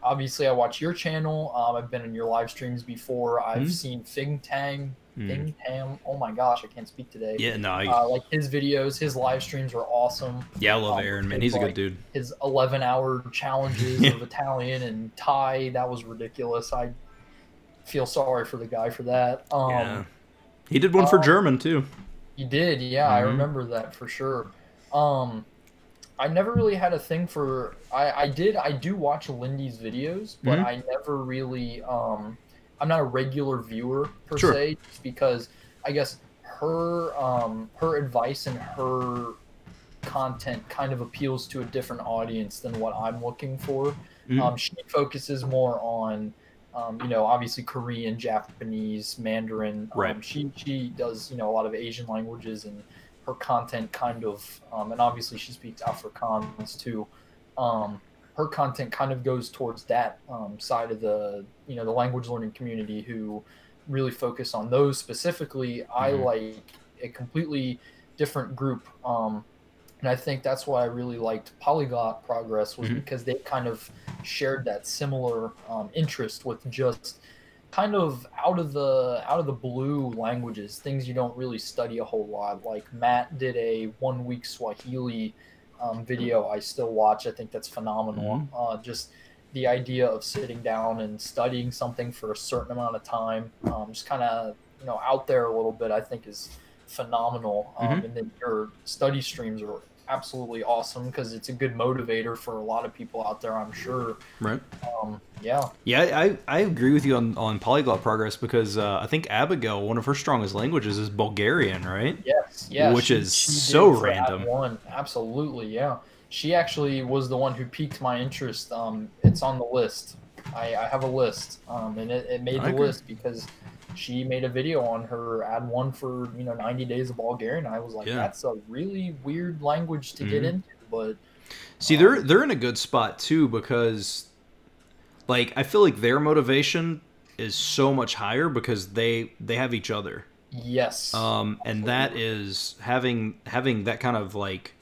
S2: Obviously, I watch your channel. Um, I've been in your live streams before. I've
S1: Mhm.
S2: seen Fing Tang,
S1: Mhm.
S2: Fing Tam. Oh my gosh, I can't speak today.
S1: Yeah, no, I,
S2: Uh, like his videos, his live streams were awesome.
S1: yeah, I love
S2: um,
S1: Aaron, man. He's a good dude.
S2: His 11 hour challenges of Italian and Thai, that was ridiculous. I feel sorry for the guy for that. Um,
S1: yeah, he did one for
S2: uh,
S1: German too.
S2: He did, yeah, I
S1: Mhm.
S2: remember that for sure. Um, I never really had a thing for. I, I did. I do watch Lindy's videos, but
S1: Mhm.
S2: I never really. Um, I'm not a regular viewer per
S1: Sure.
S2: se, just because I guess her um, her advice and her content kind of appeals to a different audience than what I'm looking for.
S1: Mhm.
S2: Um, she focuses more on, um, you know, obviously Korean, Japanese, Mandarin. Um,
S1: Right.
S2: She she does you know a lot of Asian languages and her content kind of, um, and obviously she speaks Afrikaans too. Um, her content kind of goes towards that um, side of the you know the language learning community who really focus on those specifically. I
S1: Mhm.
S2: like a completely different group. Um, and I think that's why I really liked Polyglot Progress was
S1: Mhm.
S2: because they kind of shared that similar um, interest with just kind of out of the out of the blue languages, things you don't really study a whole lot. Like Matt did a one week Swahili um, video I still watch. I think that's phenomenal.
S1: Mhm.
S2: Uh, just the idea of sitting down and studying something for a certain amount of time, um, just kind of you know out there a little bit, I think is phenomenal. Um,
S1: Mhm.
S2: And then your study streams are absolutely awesome because it's a good motivator for a lot of people out there. I'm sure.
S1: Right.
S2: Um, yeah.
S1: Yeah, I, I agree with you on, on polyglot progress because uh, I think Abigail, one of her strongest languages is Bulgarian, right?
S2: Yes. Yeah.
S1: Which is so
S2: did for Act
S1: random.
S2: One. Absolutely. Yeah. She actually was the one who piqued my interest. Um, it's on the list. I, I have a list. Um, and it, it made
S1: I
S2: the
S1: agree.
S2: list because she made a video on her ad one for you know 90 days of Bulgarian. I was like,
S1: Yeah.
S2: that's a really weird language to get
S1: Mhm.
S2: into, but
S1: See, they're they're in a good spot too because, like, I feel like their motivation is so much higher because they they have each other,
S2: yes,
S1: um, and that is having having that kind of like,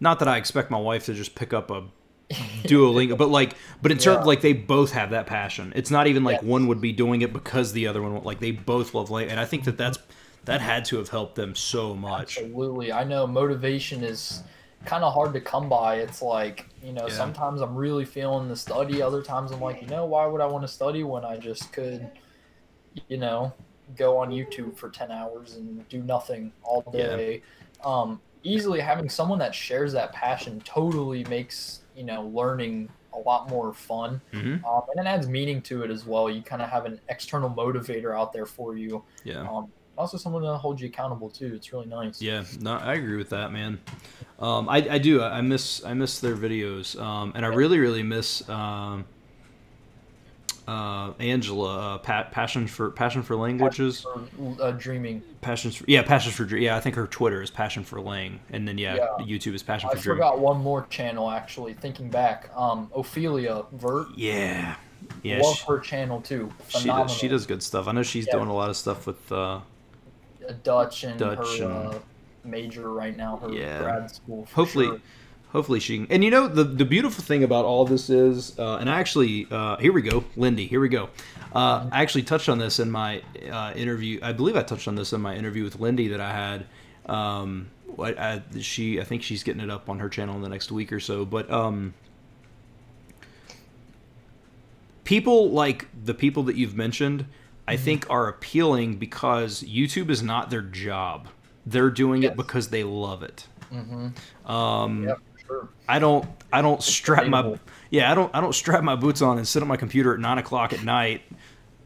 S1: not that I expect my wife to just pick up a Duolingo, but like, but in terms
S2: Yeah.
S1: like they both have that passion. It's not even like
S2: Yes.
S1: one would be doing it because the other one won't. like they both love lang and I think that that's that had to have helped them so much.
S2: Absolutely. I know motivation is kind of hard to come by. It's like, you know,
S1: Yeah.
S2: sometimes I'm really feeling the study. Other times I'm like, you know, why would I want to study when I just could, you know, go on YouTube for 10 hours and do nothing all
S1: Yeah.
S2: day? Um, easily having someone that shares that passion totally makes, you know, learning a lot more fun.
S1: hmm
S2: Um, and it adds meaning to it as well. You kind of have an external motivator out there for you.
S1: Yeah.
S2: Um, also someone to hold you accountable too. It's really nice.
S1: Yeah, no, I agree with that, man. Um, I, I do. I miss I miss their videos, um, and I really really miss um, uh, Angela. Uh, pa- passion for passion for languages.
S2: For, uh, dreaming.
S1: Passions for yeah, passion for yeah. I think her Twitter is passion for Lang, and then yeah,
S2: Yeah.
S1: YouTube is passion
S2: I
S1: for dreaming.
S2: forgot one more channel actually. Thinking back, um, Ophelia Vert.
S1: Yeah, yeah.
S2: love
S1: she,
S2: her channel too.
S1: she does. She does good stuff. I know she's
S2: Yeah.
S1: doing a lot of stuff with. Uh,
S2: Dutch and
S1: Dutch
S2: her
S1: and-
S2: uh, major right now. Her
S1: Yeah.
S2: grad school.
S1: hopefully
S2: sure.
S1: Hopefully she can and you know the the beautiful thing about all this is uh, and I actually uh, here we go lindy here we go. Uh, i actually touched on this in my uh, interview i believe i touched on this in my interview with lindy that i had um, what I, she i think she's getting it up on her channel in the next week or so but um, people like the people that you've mentioned i think are appealing because youtube is not their job. They're doing it because they love it.
S2: Mhm.
S1: um,
S2: for sure.
S1: I don't I don't strap my yeah I don't I don't strap my boots on and sit on my computer at nine o'clock at night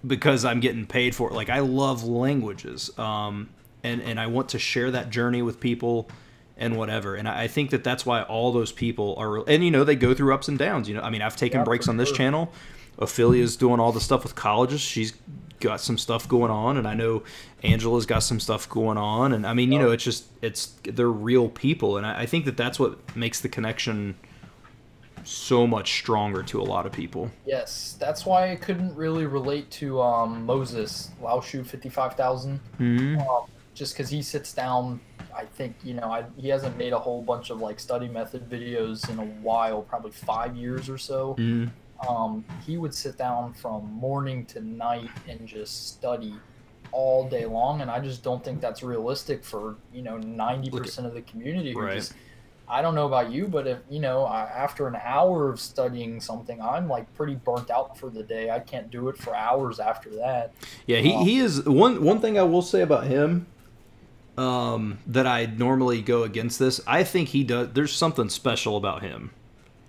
S1: because I'm getting paid for it. Like I love languages, um, and and I want to share that journey with people and whatever. And I I think that that's why all those people are and you know they go through ups and downs. You know I mean I've taken
S2: Yeah,
S1: breaks on this
S2: sure.
S1: channel. Ophelia's doing all the stuff with colleges. She's got some stuff going on, and I know Angela's got some stuff going on. And I mean, you know, it's just it's they're real people, and I, I think that that's what makes the connection so much stronger to a lot of people.
S2: Yes, that's why I couldn't really relate to um, Moses Laoshu fifty five thousand.
S1: Mm-hmm.
S2: um, just because he sits down i think you know I, he hasn't made a whole bunch of like study method videos in a while probably five years or so
S1: Mm-hmm.
S2: Um, he would sit down from morning to night and just study all day long and i just don't think that's realistic for you know 90% of the community who
S1: Right.
S2: just i don't know about you but if you know I, after an hour of studying something i'm like pretty burnt out for the day i can't do it for hours after that
S1: Yeah, he,
S2: Um,
S1: he is one one thing I will say about him um, that I normally go against this. I think he does. There's something special about him.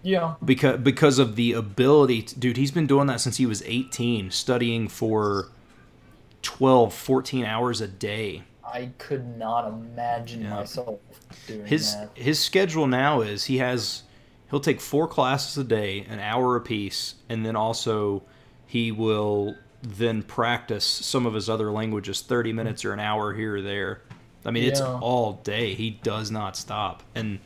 S2: Yeah.
S1: Because because of the ability to, dude he's been doing that since he was 18 studying for 12 14 hours a day.
S2: I could not imagine
S1: Yeah.
S2: myself doing
S1: his
S2: that.
S1: his schedule now is he has he'll take four classes a day an hour a piece, and then also he will then practice some of his other languages 30 minutes or an hour here or there. I mean it's all day. He does not stop. And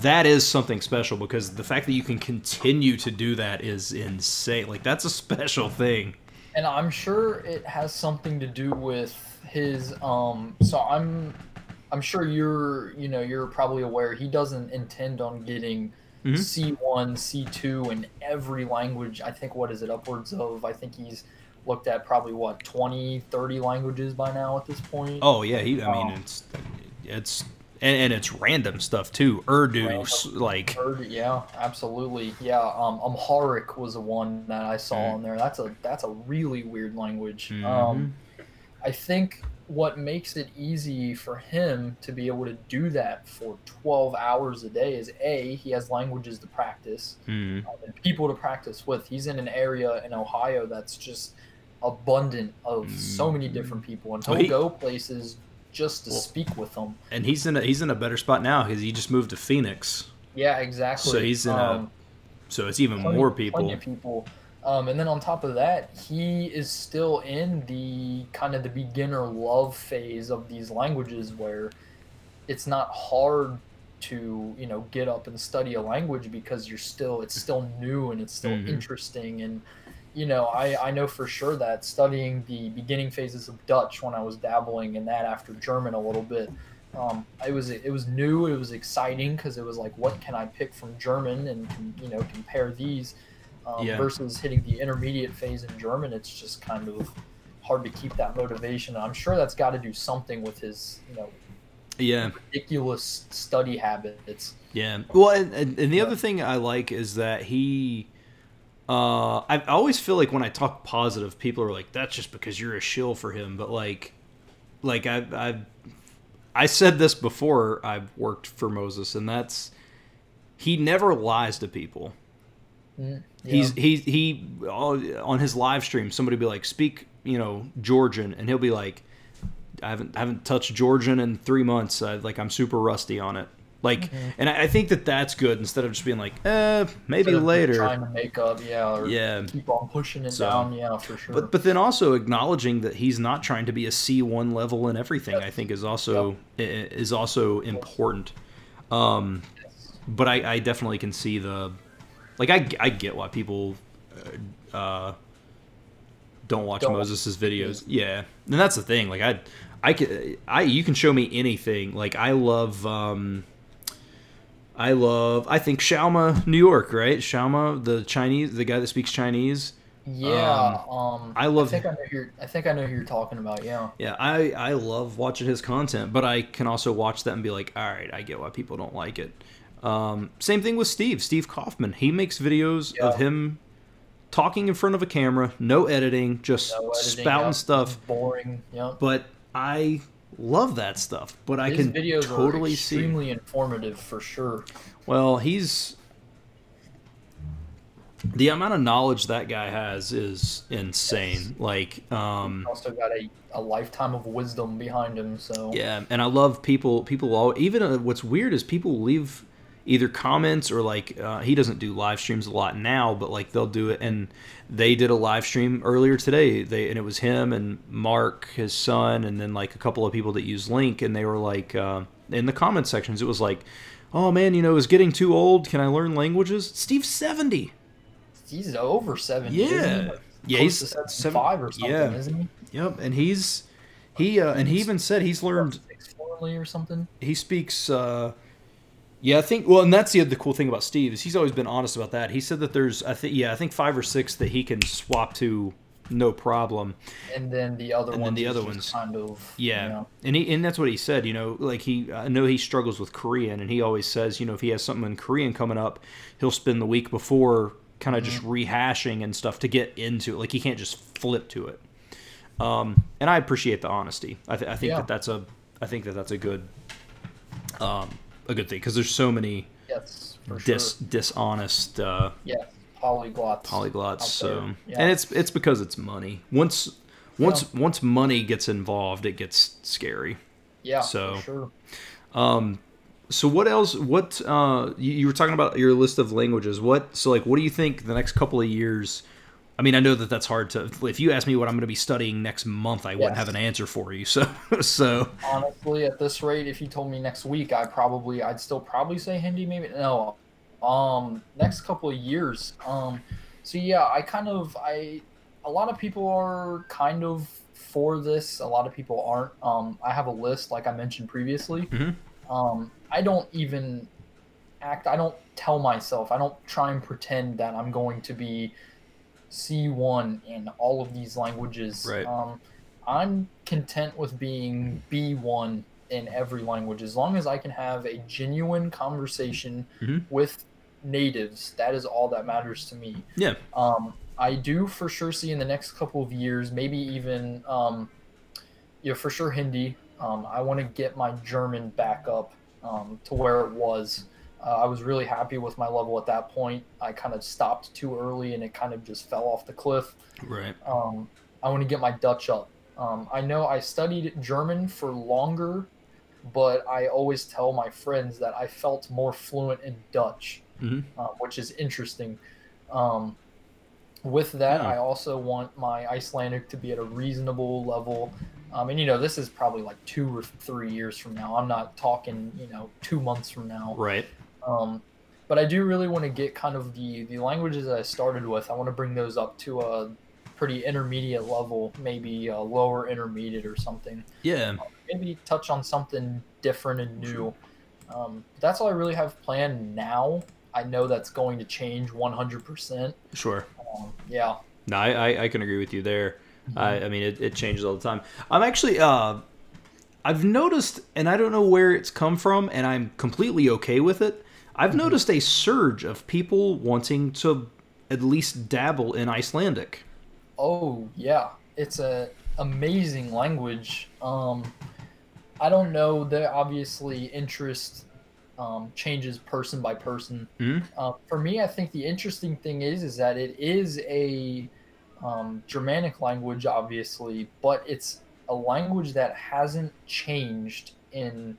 S1: That is something special because the fact that you can continue to do that is insane like that's a special thing
S2: And I'm sure it has something to do with his um so I'm I'm sure you're you know you're probably aware he doesn't intend on getting
S1: Mhm.
S2: C1, C2 in every language. I think what is it upwards of I think he's looked at probably what 20 30 languages by now at this point.
S1: oh yeah he i mean
S2: Oh.
S1: it's it's and, and it's random stuff too urdu
S2: Random.
S1: like
S2: Heard, yeah, absolutely. Yeah, um, Amharic was the one that I saw
S1: Mm.
S2: on there. That's a that's a really weird language.
S1: Mhm.
S2: Um, I think what makes it easy for him to be able to do that for 12 hours a day is a he has languages to practice uh, and people to practice with he's in an area in ohio that's just abundant of so many different people and he'll
S1: Well, he-
S2: go places just to
S1: Well-
S2: speak with them
S1: And he's in a he's in a better spot now because he just moved to Phoenix,
S2: yeah exactly
S1: So he's in a
S2: Um,
S1: so it's even
S2: plenty-
S1: more people.
S2: people. Um, and then on top of that, he is still in the kind of the beginner love phase of these languages where it's not hard to you know get up and study a language because you're still it's still new and it's still
S1: Mhm.
S2: interesting and you know I, I know for sure that studying the beginning phases of dutch when i was dabbling in that after german a little bit um, it was it was new it was exciting because it was like what can i pick from german and can, you know compare these um,
S1: Yeah.
S2: versus hitting the intermediate phase in german it's just kind of hard to keep that motivation i'm sure that's got to do something with his you know
S1: Yeah,
S2: ridiculous study habits
S1: yeah. Well, and, and, and the other thing I like is that he. Uh, I I always feel like when I talk positive, people are like, "That's just because you're a shill for him." But like, like I I I said this before. I've worked for Moses, and that's he never lies to people.
S2: Mm,
S1: He's he he on his live stream. Somebody be like, "Speak, you know, Georgian," and he'll be like, "I haven't haven't touched Georgian in three months. I, like I'm super rusty on it." Like,
S2: Mm-hmm.
S1: and I, I think that that's good instead of just being like, "Eh, maybe
S2: Instead
S1: later."
S2: trying to make up yeah or
S1: Yeah.
S2: keep on pushing it
S1: So-
S2: down yeah for sure
S1: But but then also acknowledging that he's not trying to be a C one level in everything,
S2: Yep.
S1: I think is also i- is also important. Um, but I, I definitely can see the like I, I get why people uh, uh, don't watch
S2: Don't.
S1: Moses's videos. Yeah, and that's the thing. Like I I can I you can show me anything. Like I love um, I love I think Xiaoma New York right Xiaoma the Chinese the guy that speaks Chinese.
S2: yeah um,
S1: I love-
S2: I think I know who you're I think I know who you're talking about yeah
S1: Yeah, I, I love watching his content, but I can also watch that and be like, all right, I get why people don't like it. Um, same thing with Steve, Steve Kaufmann. He makes videos of him talking in front of a camera, no editing, just
S2: No editing,
S1: spouting
S2: yeah.
S1: stuff.
S2: boring yeah
S1: But I love that stuff. But I can
S2: videos
S1: totally
S2: are
S1: see.
S2: extremely informative for sure
S1: Well, he's the amount of knowledge that guy has is insane. Like, um,
S2: also got a, a lifetime of wisdom behind him so
S1: Yeah, and I love people. People all even uh, what's weird is people leave either comments or like uh, he doesn't do live streams a lot now, but like they'll do it. And they did a live stream earlier today. They and it was him and Mark, his son, and then like a couple of people that use LingQ, and they were like uh, in the comment sections. It was like, "Oh man, you know, is getting too old. Can I learn languages?" Steve's seventy.
S2: he's over 70
S1: Yeah.
S2: isn't he? Like,
S1: Yeah, he's
S2: to
S1: seven-
S2: 75 or something
S1: yeah.
S2: isn't he
S1: Yep, and he's he uh, and he even said he's learned
S2: or something
S1: he speaks uh yeah i think well and that's the the cool thing about steve is he's always been honest about that he said that there's i think yeah i think five or six that he can swap to no problem
S2: and then the other
S1: And
S2: ones
S1: the other ones.
S2: kind of
S1: yeah
S2: you know,
S1: and he and that's what he said you know like he i know he struggles with korean and he always says you know if he has something in korean coming up he'll spend the week before kind of just
S2: Mm-hmm.
S1: rehashing and stuff to get into it like he can't just flip to it um and i appreciate the honesty i, th- I think
S2: Yeah.
S1: that that's a i think that that's a good um a good thing because there's so many
S2: yes
S1: dis
S2: sure
S1: dishonest uh,
S2: yes polyglots
S1: polyglots. So.
S2: Yeah.
S1: and it's it's because it's money. Once once once money gets involved, it gets scary.
S2: yeah
S1: so-
S2: for sure
S1: Um, so what else? What uh, you, you were talking about your list of languages. What so like what do you think the next couple of years? I mean, I know that that's hard to. If you ask me what I'm going to be studying next month, I wouldn't have an answer for you. So so
S2: honestly at this rate if you told me next week i probably i'd still probably say hindi maybe no um next couple of years um so yeah i kind of i a lot of people are kind of for this a lot of people aren't um i have a list like i mentioned previously
S1: Mhm.
S2: um i don't even act i don't tell myself i don't try and pretend that i'm going to be c1 in all of these languages
S1: Right.
S2: um i'm content with being b1 in every language as long as i can have a genuine conversation
S1: Mhm.
S2: with natives that is all that matters to me
S1: yeah,
S2: um, I do for sure see in the next couple of years, maybe even um, yeah, for sure Hindi. Um, I want to get my German back up um, to where it was. Uh, I was really happy with my level at that point. I kind of stopped too early and it kind of just fell off the cliff.
S1: Right.
S2: Um, I want to get my Dutch up. Um, I know I studied German for longer, but I always tell my friends that I felt more fluent in Dutch,
S1: Mhm.
S2: uh, which is interesting. Um, with that,
S1: Yeah.
S2: I also want my Icelandic to be at a reasonable level. Um, and you know, this is probably like two or three years from now. I'm not talking, you know, two months from now.
S1: Right.
S2: Um, but I do really want to get kind of the the languages that I started with. I want to bring those up to a pretty intermediate level, maybe a lower intermediate or something.
S1: Yeah.
S2: Maybe touch on something different and new. Um, that's all I really have planned now. I know that's going to change 100%.
S1: Sure.
S2: Um, yeah.
S1: No, I, I, I can agree with you there. I, I mean, it, it changes all the time. I'm actually, uh, I've noticed, and I don't know where it's come from, and I'm completely okay with it. I've noticed a surge of people wanting to at least dabble in Icelandic.
S2: Oh yeah, it's a amazing language. Um, I don't know. There obviously interest um, changes person by person.
S1: Mhm.
S2: Uh, for me, I think the interesting thing is is that it is a um, Germanic language, obviously, but it's a language that hasn't changed in,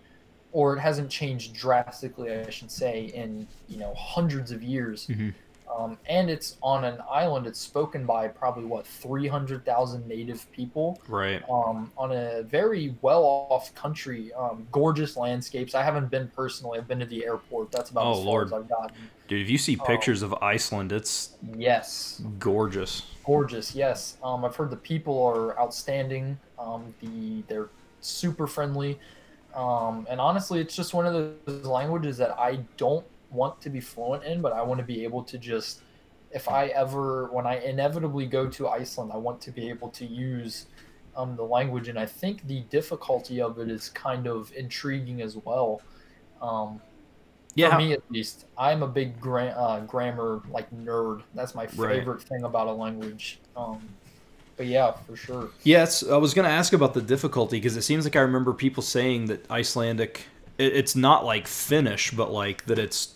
S2: or it hasn't changed drastically, I should say, in you know hundreds of years.
S1: Mhm.
S2: Um, and it's on an island. It's spoken by probably what three hundred thousand native people
S1: Right.
S2: um, on a very well-off country. Um, gorgeous landscapes. I haven't been personally. I've been to the airport. That's about
S1: Oh,
S2: as far
S1: Lord.
S2: as I've gotten.
S1: Dude, if you see
S2: Oh.
S1: pictures of Iceland, it's
S2: Yes,
S1: gorgeous.
S2: gorgeous. Yes, um, I've heard the people are outstanding. Um, the they're super friendly, um, and honestly, it's just one of those languages that I don't want to be fluent in, but I want to be able to just, if I ever, when I inevitably go to Iceland, I want to be able to use um, the language, and I think the difficulty of it is kind of intriguing as well. Um,
S1: Yeah.
S2: for me at least, I'm a big gra- uh, grammar like nerd. That's my
S1: Right.
S2: favorite thing about a language. Um, but yeah, for sure.
S1: Yes, I was going to ask about the difficulty because it seems like I remember people saying that Icelandic, it, it's not like Finnish, but like that it's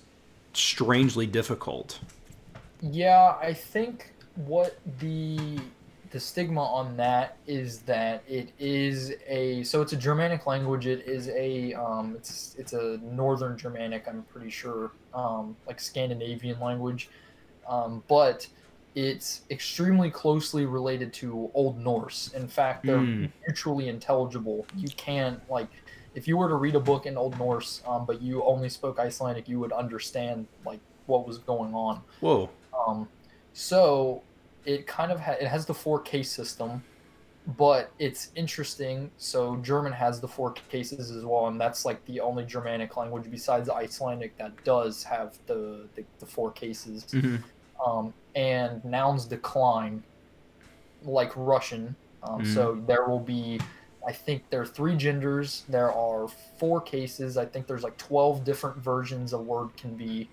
S1: strangely difficult.
S2: Yeah, I think what the the stigma on that is that it is a so it's a Germanic language. It is a um, it's it's a Northern Germanic. I'm pretty sure, um, like Scandinavian language, um, but it's extremely closely related to Old Norse. In fact, they're
S1: Hmm.
S2: mutually intelligible. You can't like if you were to read a book in Old Norse, um, but you only spoke Icelandic, you would understand like what was going on.
S1: Whoa.
S2: Um, so it kind of ha- it has the 4K system, but it's interesting. So German has the four cases as well, and that's like the only Germanic language besides Icelandic that does have the the, the four cases.
S1: hmm
S2: Um, and nouns decline, like Russian. Um, So there will be, I think there are three genders. There are four cases. I think there's like twelve different versions a word can be,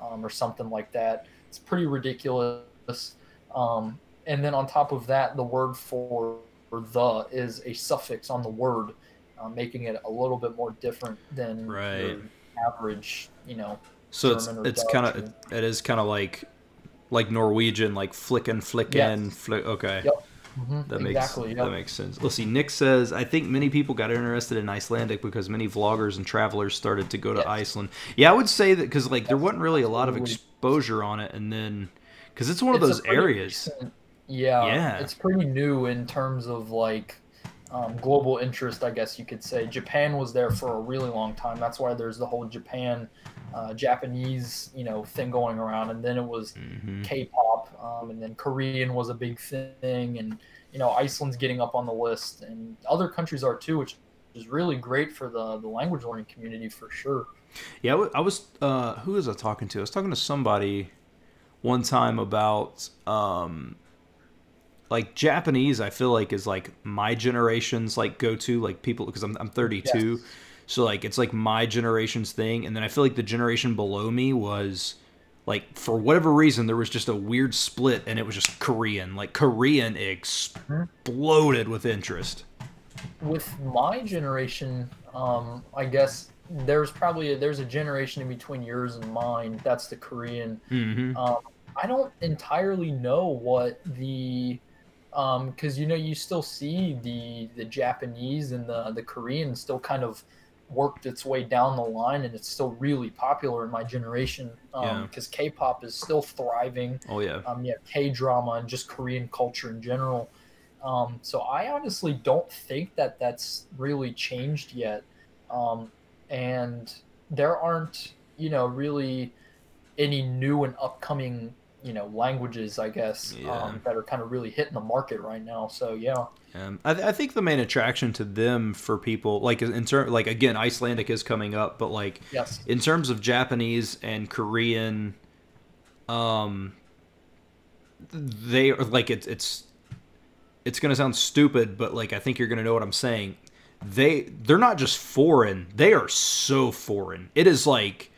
S2: um, or something like that. It's pretty ridiculous. Um, and then on top of that, the word for the is a suffix on the word, uh, making it a little bit more different than
S1: Right.
S2: average, you know.
S1: So it's
S2: German or
S1: it's kind of it is kind of like like Norwegian, like flicken, flicken,
S2: Yes.
S1: flick. Okay.
S2: Yep. Mhm,
S1: That makes
S2: exactly.
S1: that makes sense. Let's see. Nick says, "I think many people got interested in Icelandic because many vloggers and travelers started to go to
S2: Yes.
S1: Iceland." Yeah, I would say that because like there wasn't really a lot of exposure on it, and then because it's one of
S2: It's
S1: those areas.
S2: recent- yeah,
S1: Yeah.
S2: it's pretty new in terms of like um, global interest, I guess you could say. Japan was there for a really long time. That's why there's the whole Japan, uh, Japanese, you know, thing going around. And then it was
S1: hmm
S2: K-pop, um, and then Korean was a big thing, and you know, Iceland's getting up on the list, and other countries are too, which is really great for the the language learning community for sure.
S1: Yeah, I I was. Uh, who was I talking to? I was talking to somebody one time about um, like Japanese. I feel like is like my generation's like go to like people because I'm I'm 32,
S2: Yes.
S1: so like it's like my generation's thing, and then I feel like the generation below me was like for whatever reason there was just a weird split, and it was just Korean. Like Korean exploded with interest.
S2: with my generation, um, I guess there's probably a, there's a generation in between yours and mine. That's the Korean.
S1: Mm-hmm.
S2: Um, I don't entirely know what the because you know you still see the the Japanese and the the Korean still kind of worked its way down the line and it's still really popular in my generation
S1: Yeah.
S2: because K-pop is still thriving.
S1: Oh yeah.
S2: Um, yeah, K-drama and just Korean culture in general. Um, so I honestly don't think that that's really changed yet. Um, and there aren't, you know, really any new and upcoming, you know, languages, I guess,
S1: Yeah.
S2: um, that are kind of really hitting the market right now. So yeah,
S1: Um, I, th- I think the main attraction to them for people, like in terms, like again, Icelandic is coming up, but like
S2: yes,
S1: in terms of Japanese and Korean, um, they are like it's it's it's gonna sound stupid, but like I think you're gonna know what I'm saying. They they're not just foreign; they are so foreign. It is like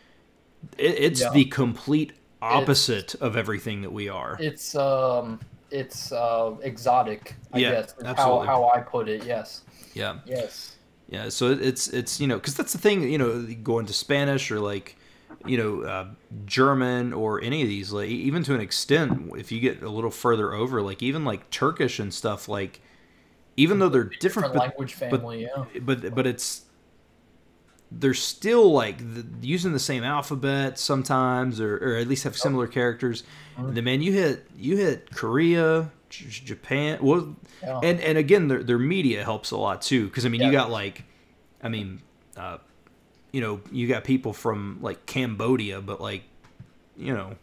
S1: it, it's
S2: Yeah.
S1: the complete opposite of everything that we are.
S2: it's um, it's uh, exotic. I
S1: Yeah,
S2: guess is how
S1: absolutely.
S2: how I put it. Yes,
S1: yeah.
S2: yes,
S1: Yeah, so it's it's you know because that's the thing you know going to Spanish or like you know uh, German or any of these like even to an extent if you get a little further over like even like Turkish and stuff like even though they're different,
S2: different
S1: but,
S2: language family. yeah,
S1: but but it's they're still like the, using the same alphabet sometimes or, or at least have similar characters. And then man, you hit you hit Korea, J- Japan, well,
S2: yeah.
S1: and and again their their media helps a lot too because i mean you got like i mean uh you know you got people from like cambodia but like you know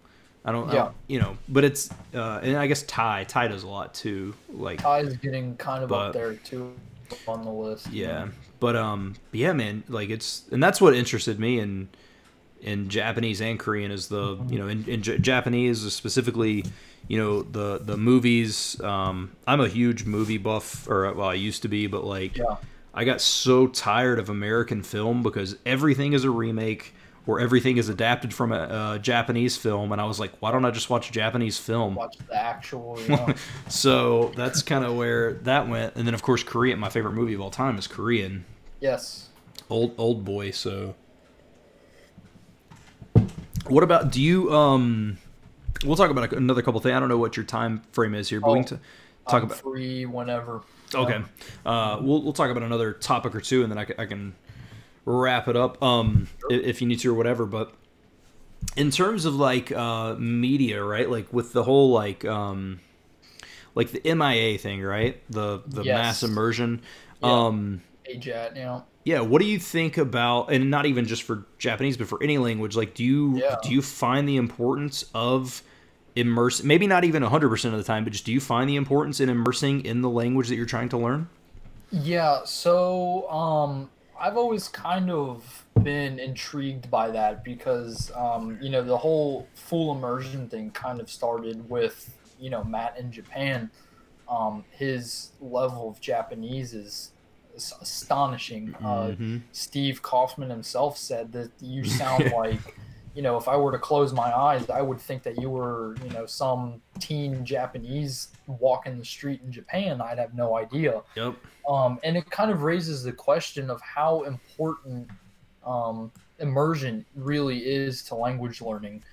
S1: i don't, I
S2: Yeah.
S1: don't- you know but it's uh and i guess thai thai does a lot too like
S2: Thai is getting kind of
S1: But-
S2: up there too on the list.
S1: yeah but um yeah man like it's and that's what interested me in in japanese and korean is the you know in, in J- japanese specifically you know the the movies um i'm a huge movie buff or well i used to be but like
S2: Yeah.
S1: I got so tired of American film because everything is a remake or everything is adapted from a, a Japanese film, and I was like, why don't I just watch a Japanese film?
S2: Watch the actual. You know,
S1: So that's kind of where that went, and then of course Korean. My favorite movie of all time is Korean,
S2: yes.
S1: Old Old Boy. So, what about do you? Um, we'll talk about another couple things. I don't know what your time frame is here, but we
S2: Oh,
S1: can t- talk
S2: I'm
S1: about.
S2: free whenever.
S1: Okay. Uh, we'll, we'll talk about another topic or two, and then I, I can wrap it up um, i- if you need to or whatever. But in terms of like uh, media, right? Like with the whole like um, like the MIA thing, right? The the
S2: Yes.
S1: mass immersion.
S2: Yeah.
S1: Um,
S2: AJAT, you know.
S1: yeah. What do you think about, and not even just for Japanese, but for any language? Like, do you
S2: Yeah.
S1: do you find the importance of immerse? Maybe not even hundred percent of the time, but just do you find the importance in immersing in the language that you're trying to learn?
S2: Yeah, so um I've always kind of been intrigued by that because um you know the whole full immersion thing kind of started with you know Matt in Japan um his level of Japanese is is astonishing uh
S1: Mhm.
S2: Steve Kaufmann himself said that you sound like, you know, if I were to close my eyes, I would think that you were, you know, some teen Japanese walking the street in Japan. I'd have no idea.
S1: Yep.
S2: Um, and it kind of raises the question of how important um, immersion really is to language learning.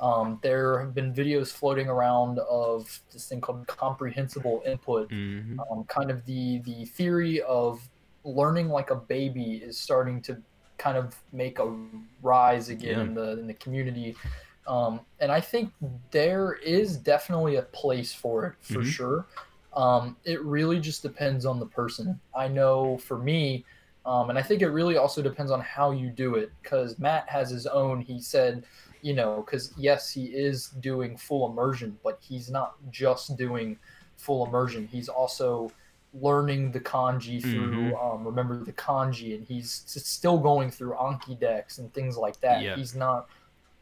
S2: Um, there have been videos floating around of this thing called comprehensible input,
S1: Mhm.
S2: um, kind of the the theory of learning like a baby is starting to kind of make a rise again
S1: Yeah.
S2: in the in the community um, and I think there is definitely a place for it for
S1: Mhm.
S2: sure um, it really just depends on the person I know for me um, and I think it really also depends on how you do it because Matt has his own he said you know because yes he is doing full immersion but he's not just doing full immersion he's also learning the kanji through um, remember the kanji and he's still going through anki decks and things like that
S1: Yeah.
S2: he's not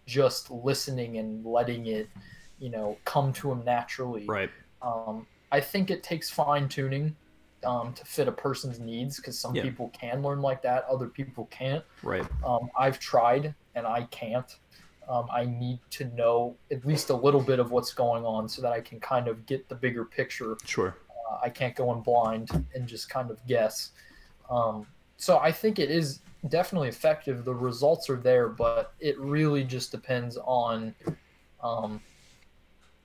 S2: just listening and letting it you know come to him naturally
S1: Right.
S2: um, i think it takes fine tuning um, to fit a person's needs because some
S1: Yeah.
S2: people can learn like that other people can't
S1: Right.
S2: um, I've tried and I can't. Um, I need to know at least a little bit of what's going on so that I can kind of get the bigger picture.
S1: Sure.
S2: Uh, I can't go in blind and just kind of guess. Um, so I think it is definitely effective. The results are there, but it really just depends on, um,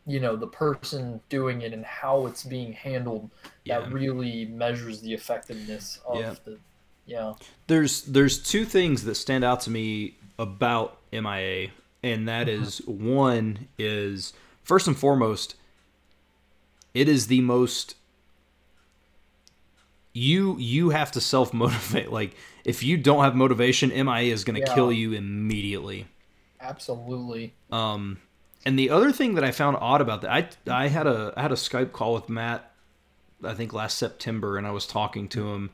S2: you know, the person doing it and how it's being handled.
S1: Yeah.
S2: That really measures the effectiveness of
S1: Yeah.
S2: the. Yeah.
S1: There's there's two things that stand out to me about MIA, and that is one is first and foremost, it is the most you you have to self motivate. Like if you don't have motivation, MIA is going to
S2: Yeah.
S1: kill you immediately.
S2: Absolutely.
S1: Um, and the other thing that I found odd about that, I I had a I had a Skype call with Matt, I think last September, and I was talking to him,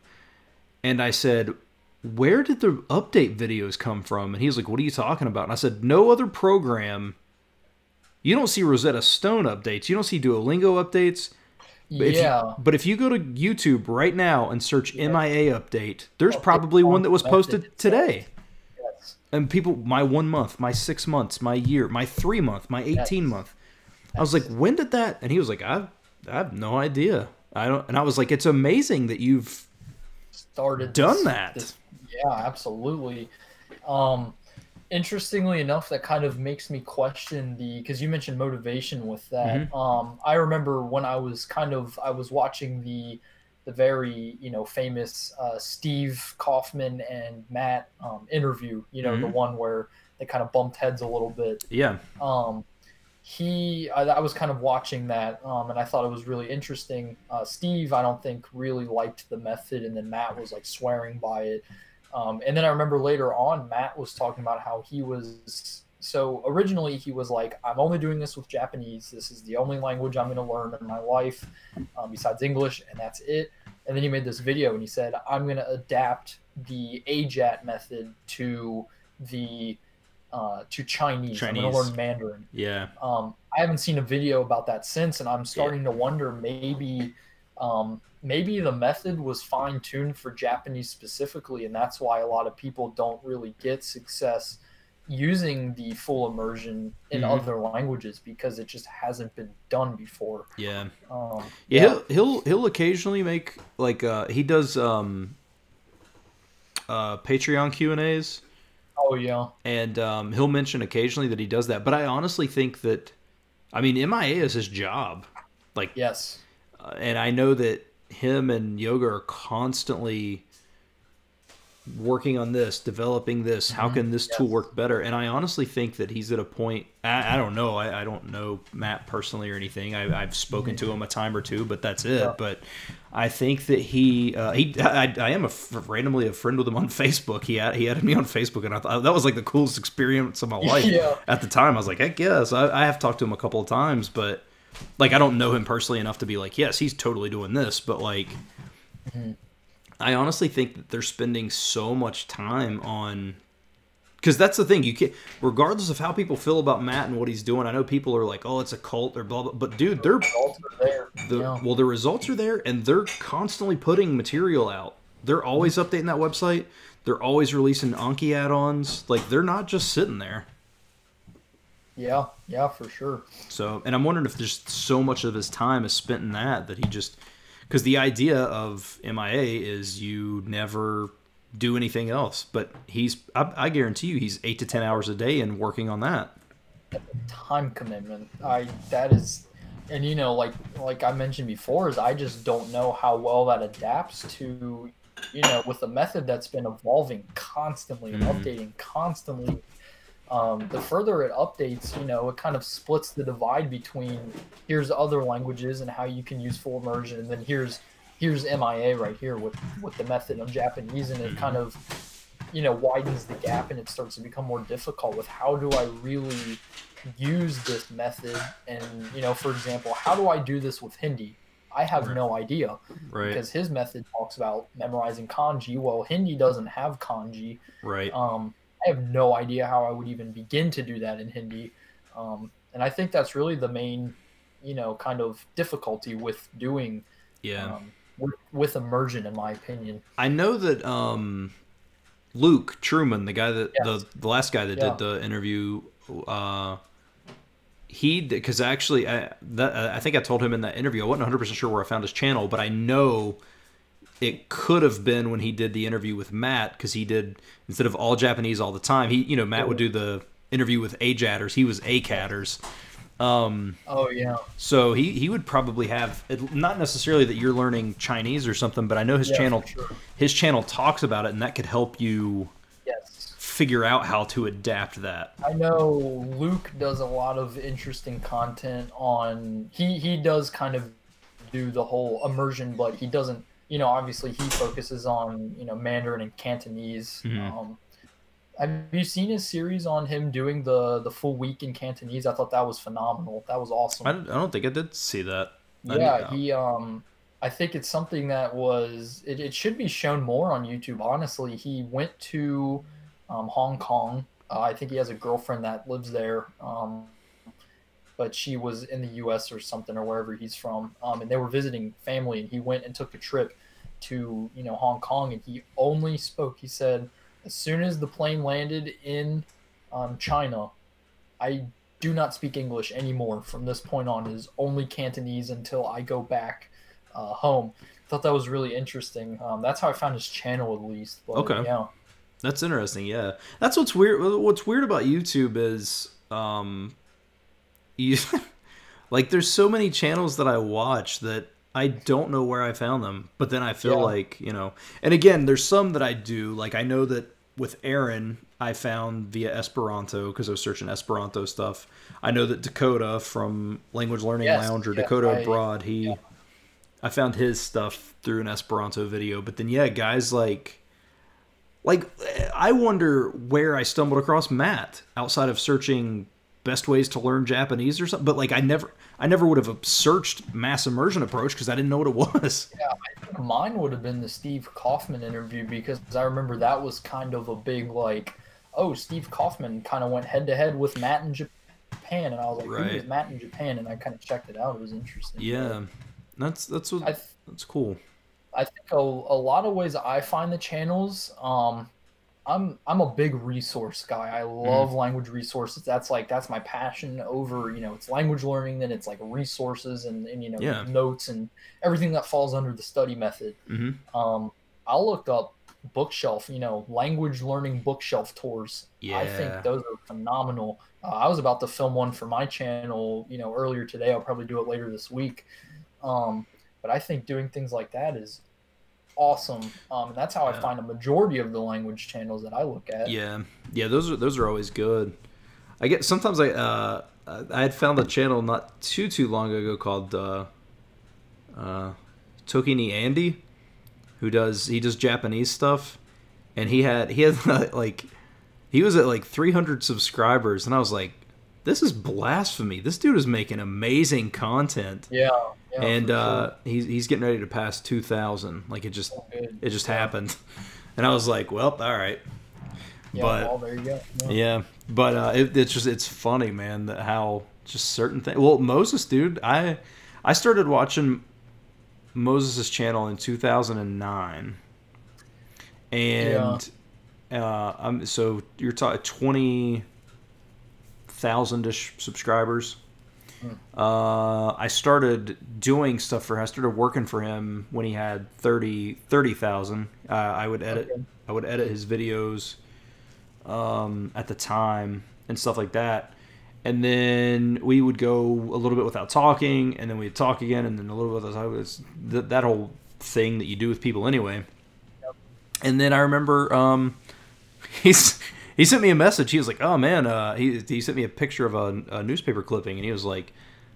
S1: and I said, "Where did the update videos come from?" And he's like, "What are you talking about?" And I said, "No other program. You don't see Rosetta Stone updates. You don't see Duolingo updates." But if you-
S2: yeah.
S1: but if you go to YouTube right now and search MIA update, there's
S2: Update
S1: probably one that was posted today
S2: yes.
S1: and people my one month my six months my year my three month my 18
S2: Yes.
S1: month i was like when did that and he was like i i have no idea i don't and i was like it's amazing that you've
S2: started
S1: Done
S2: this-
S1: that.
S2: this- yeah, absolutely. Um, interestingly enough, that kind of makes me question the because you mentioned motivation with that.
S1: Mm-hmm.
S2: Um, I remember when I was kind of I was watching the the very you know famous uh, Steve Kaufmann and Matt um, interview. You know the
S1: Mhm.
S2: one where they kind of bumped heads a little bit
S1: yeah
S2: um, he I, I was kind of watching that um, and i thought it was really interesting uh, steve i don't think really liked the method and then matt was like swearing by it um, and then i remember later on matt was talking about how he was so originally he was like i'm only doing this with japanese. This is the only language i'm going to learn in my life um, besides english and that's it. And then he made this video and he said i'm going to adapt the ajat method to the uh, to chinese, i'm gonna learn mandarin.
S1: Yeah.
S2: Um, I haven't seen a video about that since, and I'm starting to wonder maybe um, maybe the method was fine tuned for Japanese specifically, and that's why a lot of people don't really get success using the full immersion in
S1: Mhm.
S2: other languages because it just hasn't been done before.
S1: yeah
S2: Um,
S1: yeah he'll he'll, he'll occasionally make like uh he does um uh patreon q and a's
S2: Oh yeah.
S1: and um, he'll mention occasionally that he does that but i honestly think that i mean mia is his job like
S2: Yes.
S1: Uh, and I know that him and Yoga are constantly working on this, developing this. How can this tool
S2: Mm-hmm.
S1: Work better? And I honestly think that he's at a point. I, I don't know. I, I don't know Matt personally or anything. I, I've spoken to him a time or two, but that's it.
S2: Mm-hmm. Yeah.
S1: But I think that he uh, he I, I am a f- randomly a friend with him on Facebook. He had, he added me on Facebook, and I thought that was like the coolest experience of my life.
S2: Yeah.
S1: At the time, I was like, heck yes. I, I have talked to him a couple of times, but like I don't know him personally enough to be like, yes, he's totally doing this, but like mm-hmm. I honestly think that they're spending so much time on because that's the thing you can't regardless of how people feel about Matt and what he's doing. I know people are like, oh, it's a cult or blah blah, but dude, they're
S2: Results are there.
S1: the
S2: yeah.
S1: well, the results are there, and they're constantly putting material out. They're always updating that website. They're always releasing Anki add-ons. Like they're not just sitting there.
S2: Yeah, yeah, for sure.
S1: So, and I'm wondering if there's so much of his time is spent in that that he just because the idea of MIA is you never do anything else. But he's, I, I guarantee you, he's eight to ten hours a day and working on that.
S2: time commitment. I that is, and you know, like like I mentioned before, is I just don't know how well that adapts to, you know, with a method that's been evolving constantly and
S1: Mhm.
S2: updating constantly. Um, the further it updates, you know, it kind of splits the divide between here's other languages and how you can use full immersion, and then here's here's MIA right here with with the method of Japanese, and it kind of you know widens the gap and it starts to become more difficult with how do I really use this method and you know for example how do I do this with Hindi I have
S1: Right.
S2: no idea
S1: Right.
S2: because his method talks about memorizing kanji well Hindi doesn't have kanji
S1: right.
S2: um, I have no idea how I would even begin to do that in Hindi um, and I think that's really the main you know kind of difficulty with doing
S1: yeah.
S2: um, with, with immersion in my opinion
S1: I know that um, Luke Truman, the guy that the the last guy that
S2: Yeah.
S1: did the interview, uh, he because actually I, that, I think I told him in that interview I wasn't 100 percent sure where I found his channel, but I know it could have been when he did the interview with Matt because he did instead of all Japanese all the time. He you know Matt would do the interview with AJatters. He was ACatters. Um,
S2: oh yeah.
S1: So he he would probably have not necessarily that you're learning Chinese or something, but I know his
S2: Yeah,
S1: channel
S2: sure.
S1: his channel talks about it, and that could help you
S2: Yes.
S1: figure out how to adapt that.
S2: I know Luke does a lot of interesting content on he he does kind of do the whole immersion, but he doesn't you know, obviously he focuses on, you know, Mandarin and Cantonese.
S1: Mhm.
S2: Um have you seen his series on him doing the the full week in Cantonese? I thought that was phenomenal. That was awesome.
S1: I don't, I don't think I did see that. I
S2: Yeah, he um I think it's something that was it, it should be shown more on YouTube, honestly. He went to um, Hong Kong. Uh, I think he has a girlfriend that lives there. Um but she was in the US or something or wherever he's from. Um and they were visiting family and he went and took a trip to, you know, Hong Kong and he only spoke he said as soon as the plane landed in um, China, I do not speak English anymore from this point on. Is only Cantonese until I go back uh, home. Thought that was really interesting. Um, that's how I found his channel, at least. But,
S1: Okay.
S2: Yeah.
S1: That's interesting. Yeah, that's what's weird. What's weird about YouTube is, um, you like there's so many channels that I watch that I don't know where I found them, but then I feel
S2: Yeah.
S1: like you know. And again, there's some that I do. Like I know that with Aaron, I found via Esperanto because I was searching Esperanto stuff. I know that Dakota from Language Learning
S2: Yes,
S1: Lounge or
S2: yeah,
S1: Dakota
S2: I-
S1: Abroad, he.
S2: yeah.
S1: I found his stuff through an Esperanto video, but then yeah, guys like like I wonder where I stumbled across Matt outside of searching best ways to learn Japanese or something. But like I never I never would have searched mass immersion approach because I didn't know what it was.
S2: Yeah, Mine would have been the Steve Kaufmann interview because I remember that was kind of a big like, oh, Steve Kaufmann kind of went head to head with Matt in Japan, and I was like, who is
S1: Right.
S2: Matt in Japan? And I kind of checked it out. It was interesting.
S1: Yeah, that's that's what
S2: th-
S1: that's cool.
S2: I think a, a lot of ways I find the channels. Um, I'm I'm a big resource guy. I love
S1: Mm.
S2: language resources. That's like that's my passion over you know it's language learning. Then it's like resources and, and you know
S1: Yeah.
S2: notes and everything that falls under the study method.
S1: hmm
S2: Um, I looked up bookshelf. You know language learning bookshelf tours.
S1: Yeah.
S2: I think those are phenomenal. Uh, I was about to film one for my channel. You know earlier today. I'll probably do it later this week. Um, but I think doing things like that is awesome. Um, and that's how I find a majority of the language channels that I look at.
S1: Yeah, yeah, those are those are always good. I get sometimes I uh I had found a channel not too too long ago called uh uh Tokini Andy, who does he does Japanese stuff, and he had he had like he was at like 300 subscribers, and I was like, this is blasphemy. This dude is making amazing content,
S2: Yeah. Yeah
S1: and uh he's he's getting ready to pass 2,000. Like it just
S2: sure.
S1: It just happened, and I was like, well, all right.
S2: Yeah,
S1: but-
S2: well, there you go. Yeah.
S1: Yeah, but uh, it, it's just it's funny, man, that how just certain things. Well, Moses, dude, I I started watching Moses' channel in 2009, and uh, I'm so you're talking twenty thousand ish subscribers. Uh, I started doing stuff for. I started working for him when he had 30 30,000. Uh, I would edit.
S2: Okay.
S1: I would edit his videos um, at the time and stuff like that. And then we would go a little bit without talking, and then we'd talk again, and then a little bit without talking. It's th- that whole thing that you do with people anyway. And then I remember um, he's he sent me a message. He was like, "Oh man," uh, he he sent me a picture of a, a newspaper clipping, and he was like,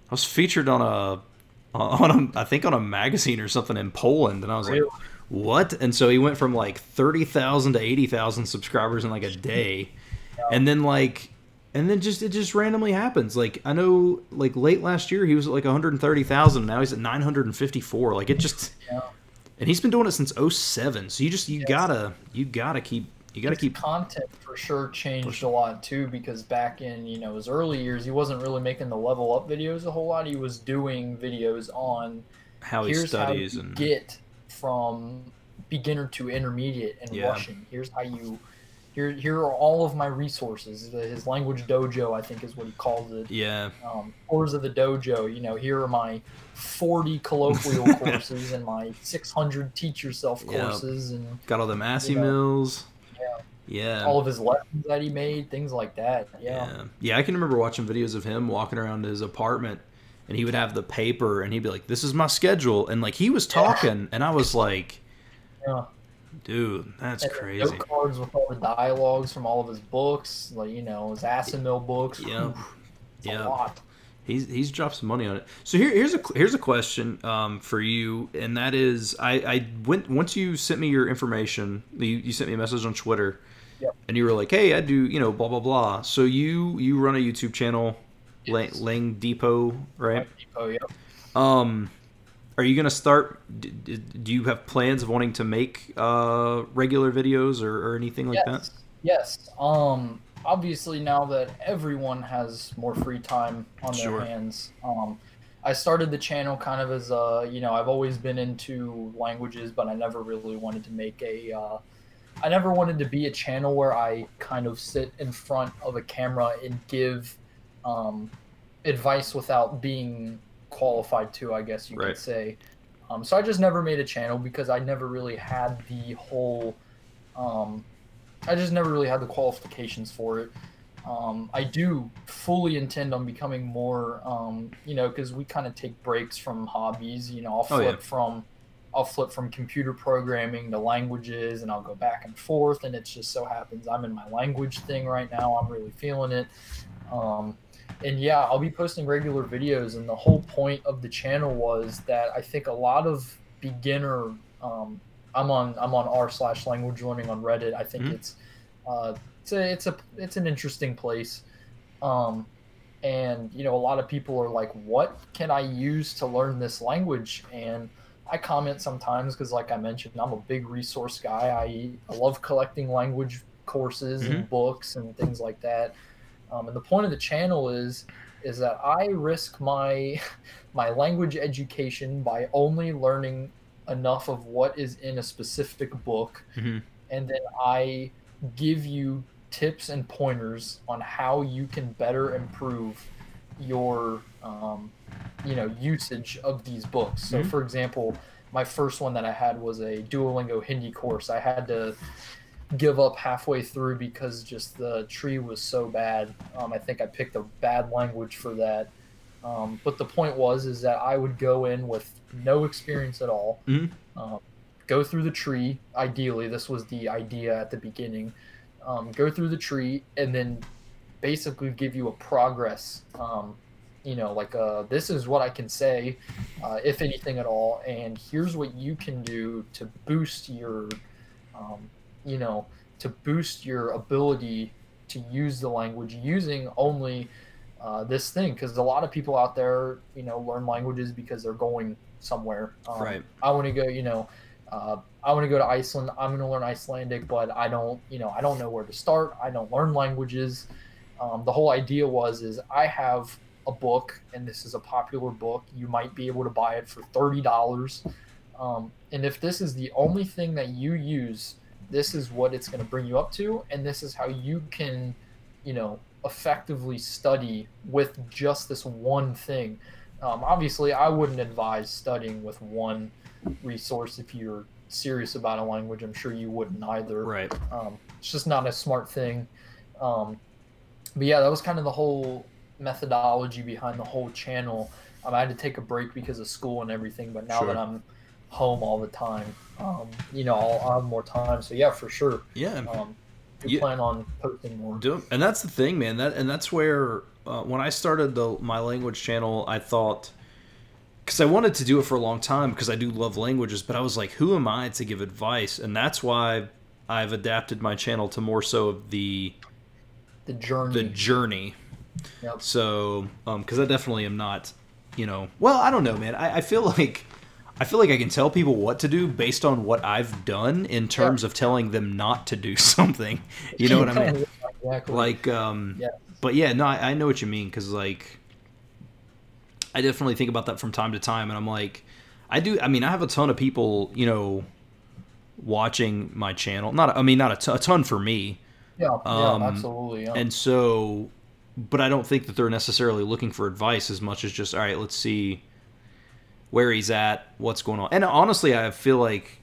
S1: "I was featured on a on a I think on a magazine or something in Poland," and I was
S2: Really?
S1: like, "What?" And so he went from like thirty thousand to eighty thousand subscribers in like a day, and then like. And then just it just randomly happens. Like I know, like late last year he was at like 130,000. Now he's at 954. Like it just,
S2: Yeah.
S1: and he's been doing it since 07. So you just you
S2: Yes.
S1: gotta you gotta keep you gotta keep
S2: content for sure changed a lot too because back in you know his early years he wasn't really making the level up videos a whole lot he was doing videos on
S1: how he studies
S2: how
S1: and
S2: get from beginner to intermediate in
S1: Yeah.
S2: Russian here's how you here here are all of my resources. His language dojo, I think, is what he calls it.
S1: Yeah.
S2: Um, tours of the dojo. You know, here are my 40 colloquial courses and my 600 teach yourself courses and
S1: Got all them assy
S2: You know,
S1: mills.
S2: Yeah.
S1: Yeah.
S2: all of his lessons that he made, things like that. Yeah.
S1: Yeah. Yeah, I can remember watching videos of him walking around his apartment and he would have the paper and he'd be like, This is my schedule and like he was talking and I was like,
S2: Yeah.
S1: dude, that's
S2: And
S1: crazy.
S2: Note cards with all the dialogues from all of his books, like you know his Assimil books.
S1: Yeah. Yeah. He's he's dropped some money on it. So here here's a here's a question um, for you, and that is I I went once you sent me your information, you, you sent me a message on Twitter,
S2: Yep.
S1: and you were like, hey, I do you know blah blah blah. So you you run a YouTube channel, Lang,
S2: Yes.
S1: Lang Depot, right?
S2: Oh yeah.
S1: Um, are you gonna start? d- d- Do you have plans of wanting to make uh, regular videos or, or anything like that?
S2: yes. Yes. Um. Obviously, now that everyone has more free time on their
S1: Sure.
S2: hands, um, I started the channel kind of as a you know I've always been into languages, but I never really wanted to make a. Uh, I never wanted to be a channel where I kind of sit in front of a camera and give um, advice without being qualified to, I guess you
S1: Right.
S2: could say. Um, so I just never made a channel because I never really had the whole. Um, I just never really had the qualifications for it. Um, I do fully intend on becoming more, um, you know, because we kind of take breaks from hobbies. You know, I'll
S1: Oh,
S2: flip
S1: yeah.
S2: from, I'll flip from computer programming to languages, and I'll go back and forth. And it just so happens I'm in my language thing right now. I'm really feeling it. Um, and yeah, I'll be posting regular videos. And the whole point of the channel was that I think a lot of beginner, um, I'm on I'm on r slash language learning on Reddit. I think
S1: Mhm.
S2: it's uh, it's a it's a it's an interesting place. Um, and you know, a lot of people are like, "What can I use to learn this language?" And I comment sometimes because, like I mentioned, I'm a big resource guy. I, I love collecting language courses and books and things like that. Um, and the point of the channel is is that I risk my my language education by only learning enough of what is in a specific book,
S1: Mhm.
S2: and then I give you tips and pointers on how you can better improve your um, you know usage of these books. So,
S1: Mhm.
S2: for example, my first one that I had was a Duolingo Hindi course. I had to give up halfway through because just the tree was so bad. Um, I think I picked a bad language for that. Um, but the point was is that I would go in with no experience at all,
S1: Mhm.
S2: um, go through the tree. Ideally, this was the idea at the beginning. Um, go through the tree and then basically give you a progress. You know, like uh, this is what I can say, uh, if anything at all, and here's what you can do to boost your, um, you know, to boost your ability to use the language using only uh, this thing. Because a lot of people out there, you know, learn languages because they're going somewhere. Um,
S1: Right.
S2: I want to go, you know. Uh, I want to go to Iceland. I'm going to learn Icelandic, but I don't, you know, I don't know where to start. I don't learn languages. Um, the whole idea was is I have a book, and this is a popular book. You might be able to buy it for thirty dollars. Um, and if this is the only thing that you use, this is what it's going to bring you up to, and this is how you can, you know, effectively study with just this one thing. Um, obviously, I wouldn't advise studying with one resource if you're serious about a language. I'm sure you wouldn't either.
S1: Right.
S2: Um, it's just not a smart thing. Um, but yeah, that was kind of the whole methodology behind the whole channel. Um, I had to take a break because of school and everything, but now
S1: Sure.
S2: that I'm home all the time, um, you know, I'll, I'll have more time. So yeah, for sure.
S1: Yeah.
S2: Um,
S1: Yeah.
S2: plan on posting more.
S1: Do and that's the thing, man. That and that's where uh, when I started the my language channel, I thought because I wanted to do it for a long time because I do love languages, but I was like, who am I to give advice? And that's why I've adapted my channel to more so of the
S2: The journey.
S1: the journey.
S2: Yep.
S1: So, um, because I definitely am not, you know, well, I don't know, man. I, I feel like I feel like I can tell people what to do based on what I've done in terms of telling them not to do something. You know what I mean?
S2: exactly.
S1: like um
S2: Yeah.
S1: but yeah no I, I know what you mean because like i definitely think about that from time to time and i'm like i do i mean i have a ton of people you know watching my channel not i mean not a, t- a ton for me
S2: Yeah,
S1: Um,
S2: yeah, absolutely. Yeah.
S1: And so, but I don't think that they're necessarily looking for advice as much as just, all right, let's see where he's at, what's going on. And honestly, I feel like,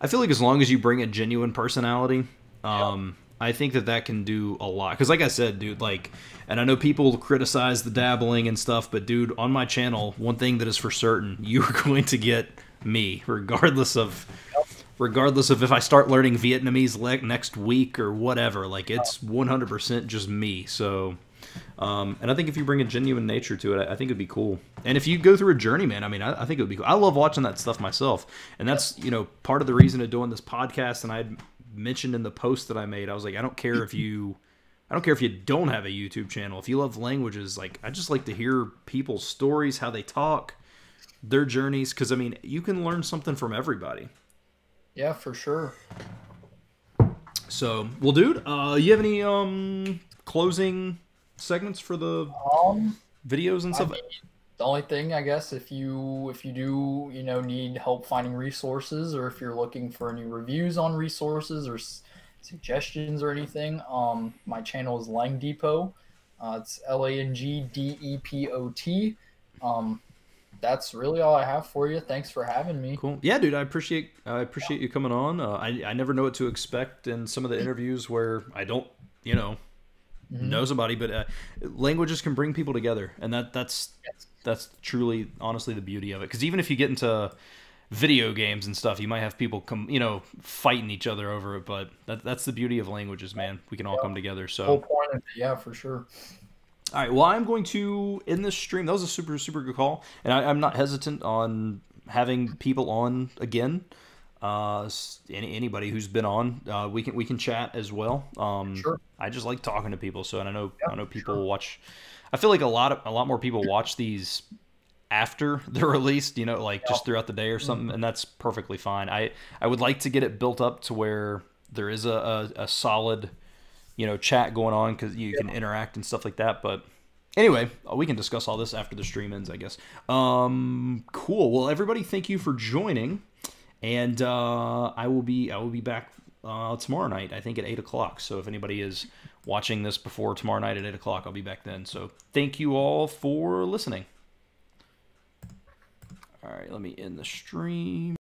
S1: I feel like as long as you bring a genuine personality, um, I think that that can do a lot. Because, like I said, dude, like, and I know people criticize the dabbling and stuff, but dude, on my channel, one thing that is for certain, you are going to get me, regardless of regardless of if I start learning Vietnamese le- next week or whatever. Like it's 100% just me. So, um, and I think if you bring a genuine nature to it, I, I think it'd be cool. And if you go through a journey, man, I mean, I, I think it would be cool. I love watching that stuff myself, and that's you know part of the reason of doing this podcast. And I mentioned in the post that I made, I was like, I don't care if you. I don't care if you don't have a YouTube channel. If you love languages, like I just like to hear people's stories, how they talk, their journeys. Because I mean, you can learn something from everybody.
S2: yeah, for sure.
S1: So, well, dude, uh, you have any um closing segments for the
S2: Um,
S1: videos and
S2: I
S1: stuff?
S2: mean, the only thing I guess if you if you do you know need help finding resources or if you're looking for any reviews on resources or s- suggestions or anything, um, my channel is Lang Depot. Uh, it's L A N G D E P O T. Um, that's really all I have for you. Thanks for having me.
S1: Cool. Yeah, dude, I appreciate I appreciate you coming on. Uh, I I never know what to expect in some of the interviews where I don't, you know,
S2: Mm-hmm.
S1: know somebody, but uh, languages can bring people together, and that that's
S2: Yes.
S1: that's truly, honestly, the beauty of it. Because even if you get into video games and stuff, you might have people come, you know, fighting each other over it, but that, that's the beauty of languages, man. We can all come together. So.
S2: Whole point yeah, for sure.
S1: All right. Well, I'm going to end this stream. That was a super super good call, and I, I'm not hesitant on having people on again. Uh, any, anybody who's been on, uh, we can we can chat as well. Um,
S2: Sure.
S1: I just like talking to people, so and I know
S2: Yeah,
S1: I know people watch. I feel like a lot of a lot more people watch these after they're released. You know, like just throughout the day or something, and that's perfectly fine. I I would like to get it built up to where there is a, a, a solid you know chat going on because you can interact and stuff like that but anyway uh, we can discuss all this after the stream ends i guess um cool well everybody thank you for joining and uh i will be i will be back uh tomorrow night i think at 8 o'clock. So if anybody is watching this before tomorrow night at 8 o'clock i'll be back then. So thank you all for listening. All right let me end the stream